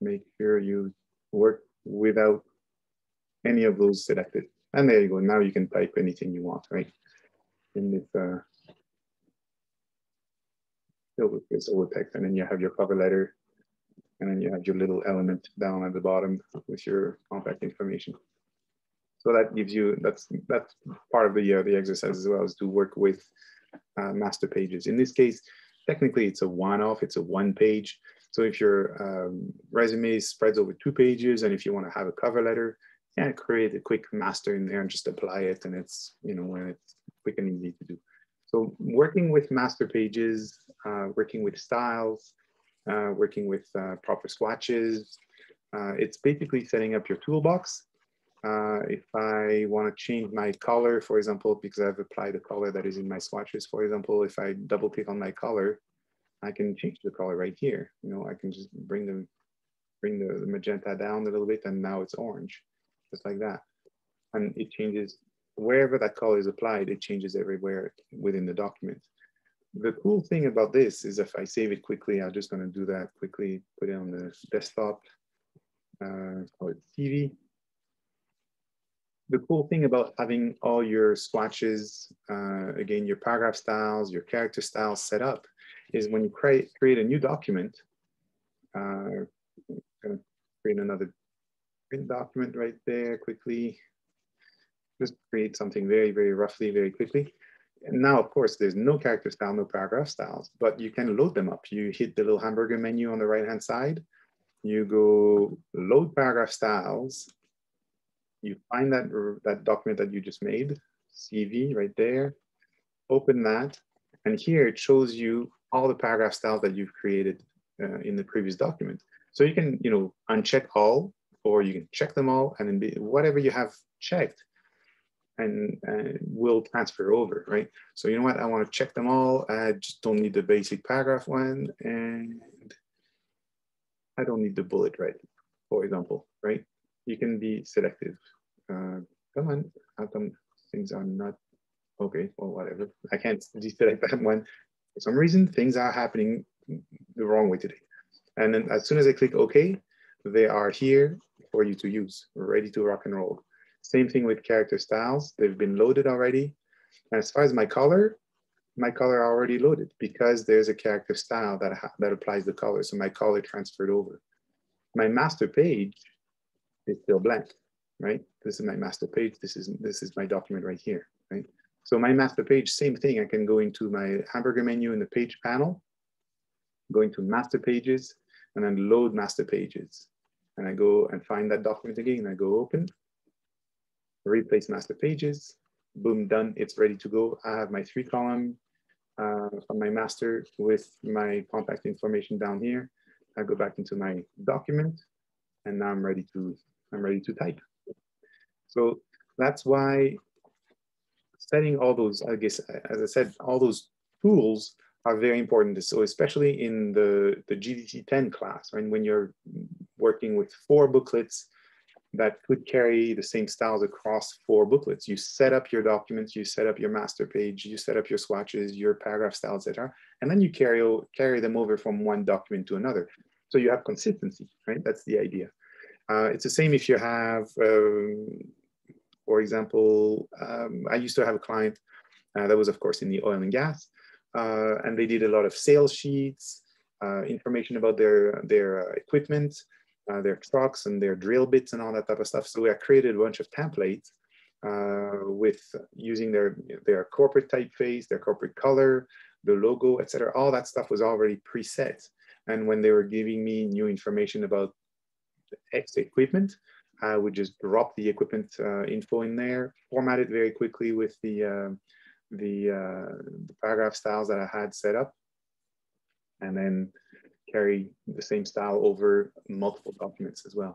Make sure you work without any of those selected. And there you go. Now you can type anything you want, right? In this uh, fill with this and then you have your cover letter, and then you have your little element down at the bottom with your contact information. So that gives you that's that's part of the uh, the exercise as well is to work with uh, master pages. In this case, technically it's a one-off, it's a one page. So if your um, resume spreads over two pages, and if you want to have a cover letter, yeah, create a quick master in there and just apply it. And it's, you know, when it's quick and easy to do. So working with master pages, uh, working with styles, uh, working with uh, proper swatches, uh, it's basically setting up your toolbox. Uh, if I want to change my color, for example, because I've applied a color that is in my swatches, for example, if I double click on my color, I can change the color right here. You know, I can just bring them, bring the, the magenta down a little bit and now it's orange just like that. And it changes wherever that call is applied, it changes everywhere within the document. The cool thing about this is if I save it quickly, I'm just gonna do that quickly, put it on the desktop, uh, call it CV. The cool thing about having all your swatches, uh, again, your paragraph styles, your character styles set up is when you create, create a new document, uh, create another print document right there quickly. Just create something very, very roughly, very quickly. And now, of course, there's no character style, no paragraph styles, but you can load them up. You hit the little hamburger menu on the right-hand side. You go load paragraph styles. You find that, that document that you just made, CV right there. Open that. And here it shows you all the paragraph styles that you've created uh, in the previous document. So you can, you know, uncheck all or you can check them all and then be, whatever you have checked and, and will transfer over, right? So you know what, I wanna check them all. I just don't need the basic paragraph one and I don't need the bullet, right? For example, right? You can be selective. Uh, come on, how come things are not, okay, well, whatever. I can't deselect that one. For some reason, things are happening the wrong way today. And then as soon as I click okay, they are here for you to use, ready to rock and roll. Same thing with character styles. They've been loaded already. And as far as my color, my color already loaded because there's a character style that, that applies the color. So my color transferred over. My master page is still blank, right? This is my master page. This is, this is my document right here, right? So my master page, same thing. I can go into my hamburger menu in the page panel, go into master pages, and then load master pages and I go and find that document again. I go open, replace master pages, boom, done. It's ready to go. I have my three column uh, from my master with my contact information down here. I go back into my document and now I'm ready to, I'm ready to type. So that's why setting all those, I guess, as I said, all those tools are very important. So especially in the, the GDT 10 class, right? When you're working with four booklets, that could carry the same styles across four booklets. You set up your documents, you set up your master page, you set up your swatches, your paragraph styles, etc., and then you carry carry them over from one document to another. So you have consistency, right? That's the idea. Uh, it's the same if you have, um, for example, um, I used to have a client uh, that was, of course, in the oil and gas, uh, and they did a lot of sales sheets, uh, information about their their uh, equipment, uh, their trucks and their drill bits and all that type of stuff. So I created a bunch of templates uh, with using their, their corporate typeface, their corporate color, the logo, etc. All that stuff was already preset. And when they were giving me new information about X equipment, I would just drop the equipment uh, info in there, format it very quickly with the, uh, the, uh, the paragraph styles that I had set up, and then carry the same style over multiple documents as well.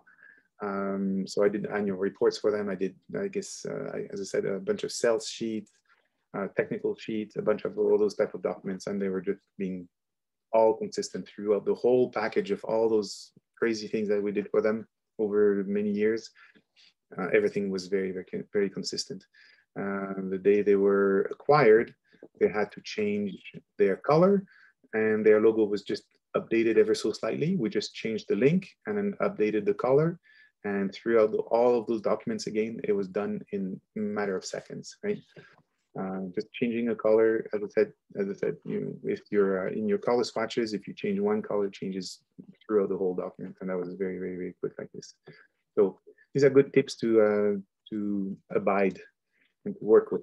Um, so I did annual reports for them. I did, I guess, uh, as I said, a bunch of sales sheets, uh, technical sheets, a bunch of all those type of documents, and they were just being all consistent throughout the whole package of all those crazy things that we did for them over many years. Uh, everything was very, very, very consistent. Uh, the day they were acquired, they had to change their color and their logo was just updated ever so slightly. We just changed the link and then updated the color. And throughout the, all of those documents again, it was done in a matter of seconds, right? Uh, just changing a color, as I said, as I said, you if you're uh, in your color swatches, if you change one color, changes throughout the whole document, and that was very, very, very quick like this. So these are good tips to uh, to abide and to work with.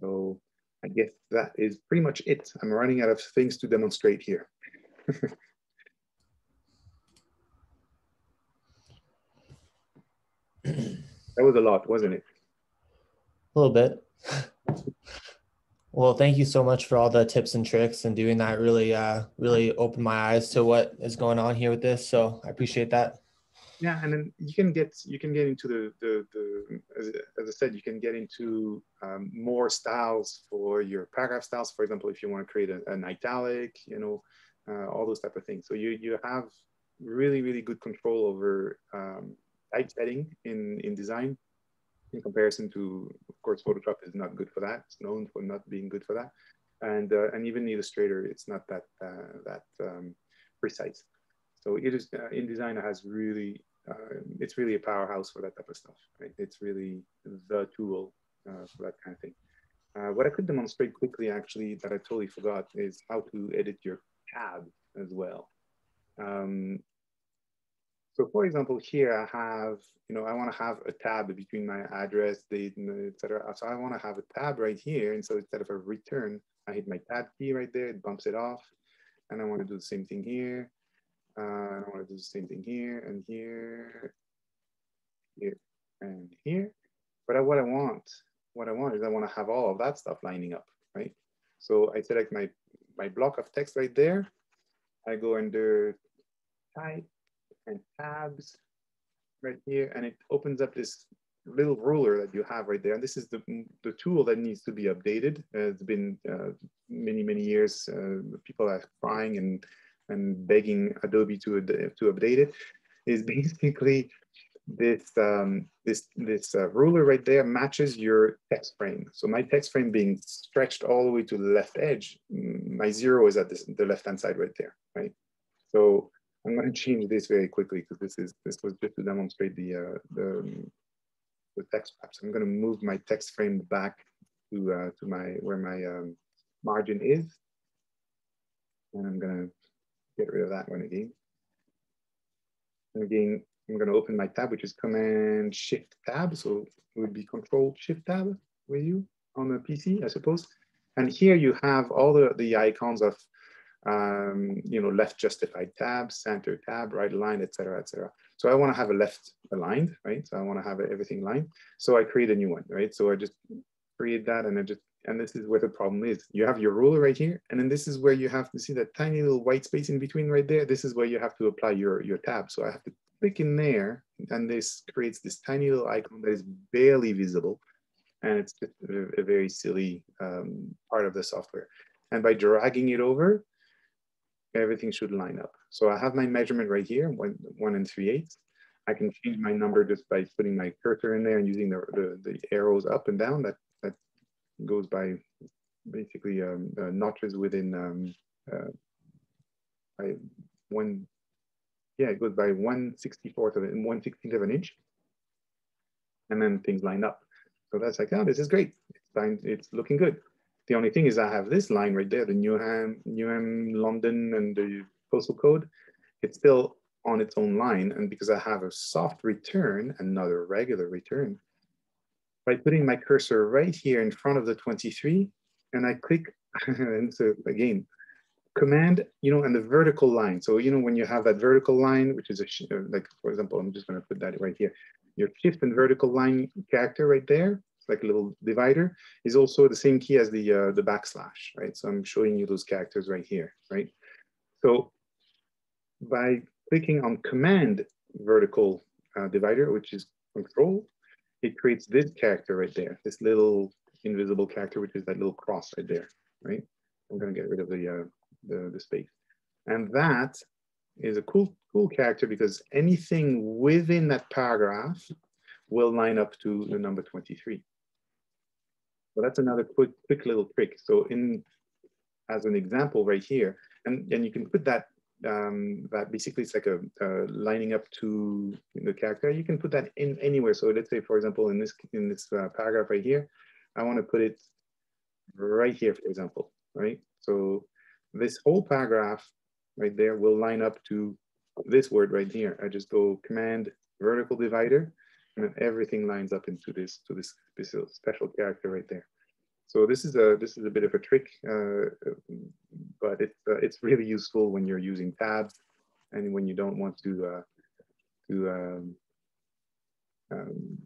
So I guess that is pretty much it. I'm running out of things to demonstrate here. *laughs* that was a lot, wasn't it? A little bit. well, thank you so much for all the tips and tricks and doing that. Really, uh, really opened my eyes to what is going on here with this. So I appreciate that. Yeah, and then you can get you can get into the the, the as, as I said, you can get into um, more styles for your paragraph styles. For example, if you want to create a, an italic, you know, uh, all those type of things. So you you have really really good control over um, typesetting in InDesign in comparison to of course Photoshop is not good for that. It's known for not being good for that, and uh, and even Illustrator it's not that uh, that um, precise. So it is uh, InDesign has really uh, it's really a powerhouse for that type of stuff. Right? It's really the tool uh, for that kind of thing. Uh, what I could demonstrate quickly, actually, that I totally forgot, is how to edit your tab as well. Um, so for example, here I have, you know, I want to have a tab between my address, date, etc. So I want to have a tab right here. And so instead of a return, I hit my tab key right there, it bumps it off. And I want to do the same thing here. Uh, and I want to do the same thing here and here, here and here. But what I want, what I want is I want to have all of that stuff lining up, right? So I select my my block of text right there. I go under type and tabs right here, and it opens up this little ruler that you have right there. And this is the, the tool that needs to be updated. Uh, it's been uh, many, many years. Uh, people are crying and, and begging Adobe to, to update it. Is *laughs* basically this um, this this uh, ruler right there matches your text frame. So my text frame being stretched all the way to the left edge, my zero is at this, the left hand side right there, right? So I'm going to change this very quickly because this is this was just to demonstrate the uh, the, the text wraps. I'm going to move my text frame back to uh, to my where my um, margin is, and I'm going to get rid of that one again. And again, I'm going to open my tab, which is Command Shift Tab. So it would be Control Shift Tab with you on the PC, I suppose. And here you have all the, the icons of, um, you know, left justified tab, center tab, right aligned, etc., etc. So I want to have a left aligned, right? So I want to have everything aligned. So I create a new one, right? So I just create that and I just, and this is where the problem is. You have your ruler right here, and then this is where you have to see that tiny little white space in between right there. This is where you have to apply your, your tab. So I have to click in there and this creates this tiny little icon that is barely visible. And it's a, a very silly um, part of the software. And by dragging it over, everything should line up. So I have my measurement right here, one, one and three eighths. I can change my number just by putting my cursor in there and using the, the, the arrows up and down. That, that goes by basically um, uh, notches within um, uh, by one, yeah, it goes by 164th of it, 116th of an inch. And then things line up. So that's like, oh, this is great. It's, it's looking good. The only thing is I have this line right there, the Newham, Newham, London, and the postal code. It's still on its own line. And because I have a soft return and not a regular return, by putting my cursor right here in front of the 23, and I click, *laughs* and so again, command, you know, and the vertical line. So, you know, when you have that vertical line, which is a, uh, like, for example, I'm just gonna put that right here. Your shift and vertical line character right there, like a little divider, is also the same key as the, uh, the backslash, right? So I'm showing you those characters right here, right? So by clicking on command vertical uh, divider, which is control, it creates this character right there, this little invisible character, which is that little cross right there, right? I'm gonna get rid of the, uh, the, the space. And that is a cool, cool character because anything within that paragraph will line up to the number 23. So that's another quick, quick little trick. So in, as an example right here, and, and you can put that um, that basically it's like a lining up to the character. You can put that in anywhere. So let's say, for example, in this in this uh, paragraph right here, I want to put it right here, for example, right? So this whole paragraph right there will line up to this word right here. I just go command vertical divider, and then everything lines up into this to this special character right there. So this is a this is a bit of a trick, uh, but it's uh, it's really useful when you're using tabs and when you don't want to uh, to um, um,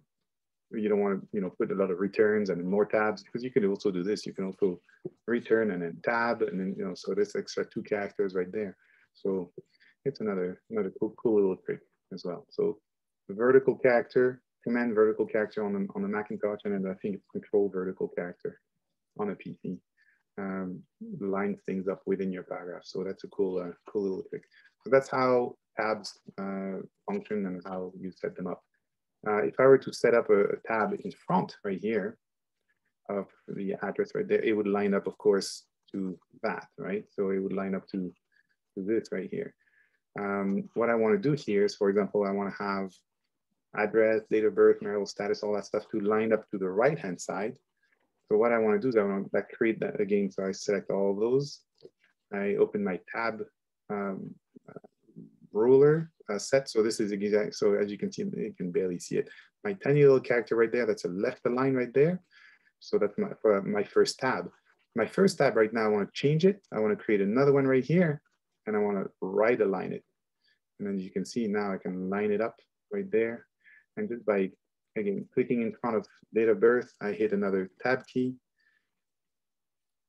you don't want to you know put a lot of returns and more tabs because you can also do this. You can also return and then tab and then you know so this extra two characters right there. So it's another another cool cool little trick as well. So vertical character command vertical character on the on the Macintosh and then I think it's control vertical character on a PC um, lines things up within your paragraph. So that's a cool, uh, cool little trick. So that's how tabs uh, function and how you set them up. Uh, if I were to set up a, a, tab in front right here of the address right there, it would line up, of course, to that, right? So it would line up to, to this right here. Um, what I want to do here is, for example, I want to have address, date of birth, marital status, all that stuff to line up to the right-hand side so what I want to do is I want to create that again. So I select all those. I open my tab um, uh, ruler uh, set. So this is exact. So as you can see, you can barely see it. My tiny little character right there. That's a left align right there. So that's my uh, my first tab. My first tab right now, I want to change it. I want to create another one right here, and I want to right align it. And then you can see now I can line it up right there. And just by Again, clicking in front of date of birth, I hit another tab key.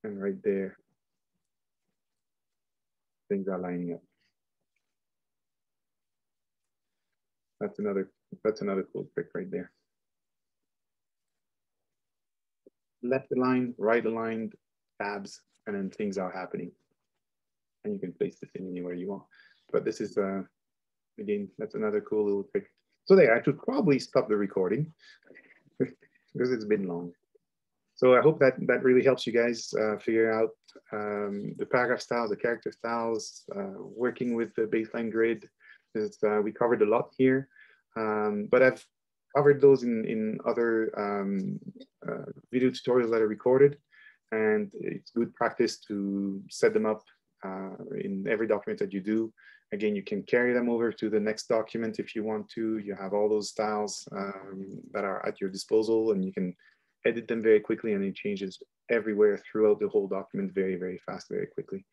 And right there, things are lining up. That's another, that's another cool trick right there. Left aligned, right aligned tabs, and then things are happening. And you can place this in anywhere you want. But this is, uh, again, that's another cool little trick. So there, I should probably stop the recording *laughs* because it's been long. So I hope that that really helps you guys uh, figure out um, the paragraph styles, the character styles, uh, working with the baseline grid. Uh, we covered a lot here, um, but I've covered those in, in other um, uh, video tutorials that I recorded. And it's good practice to set them up uh, in every document that you do Again, you can carry them over to the next document if you want to. You have all those styles um, that are at your disposal and you can edit them very quickly and it changes everywhere throughout the whole document very, very fast, very quickly.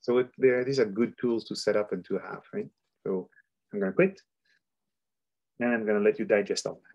So it, these are good tools to set up and to have, right? So I'm gonna quit and I'm gonna let you digest all that.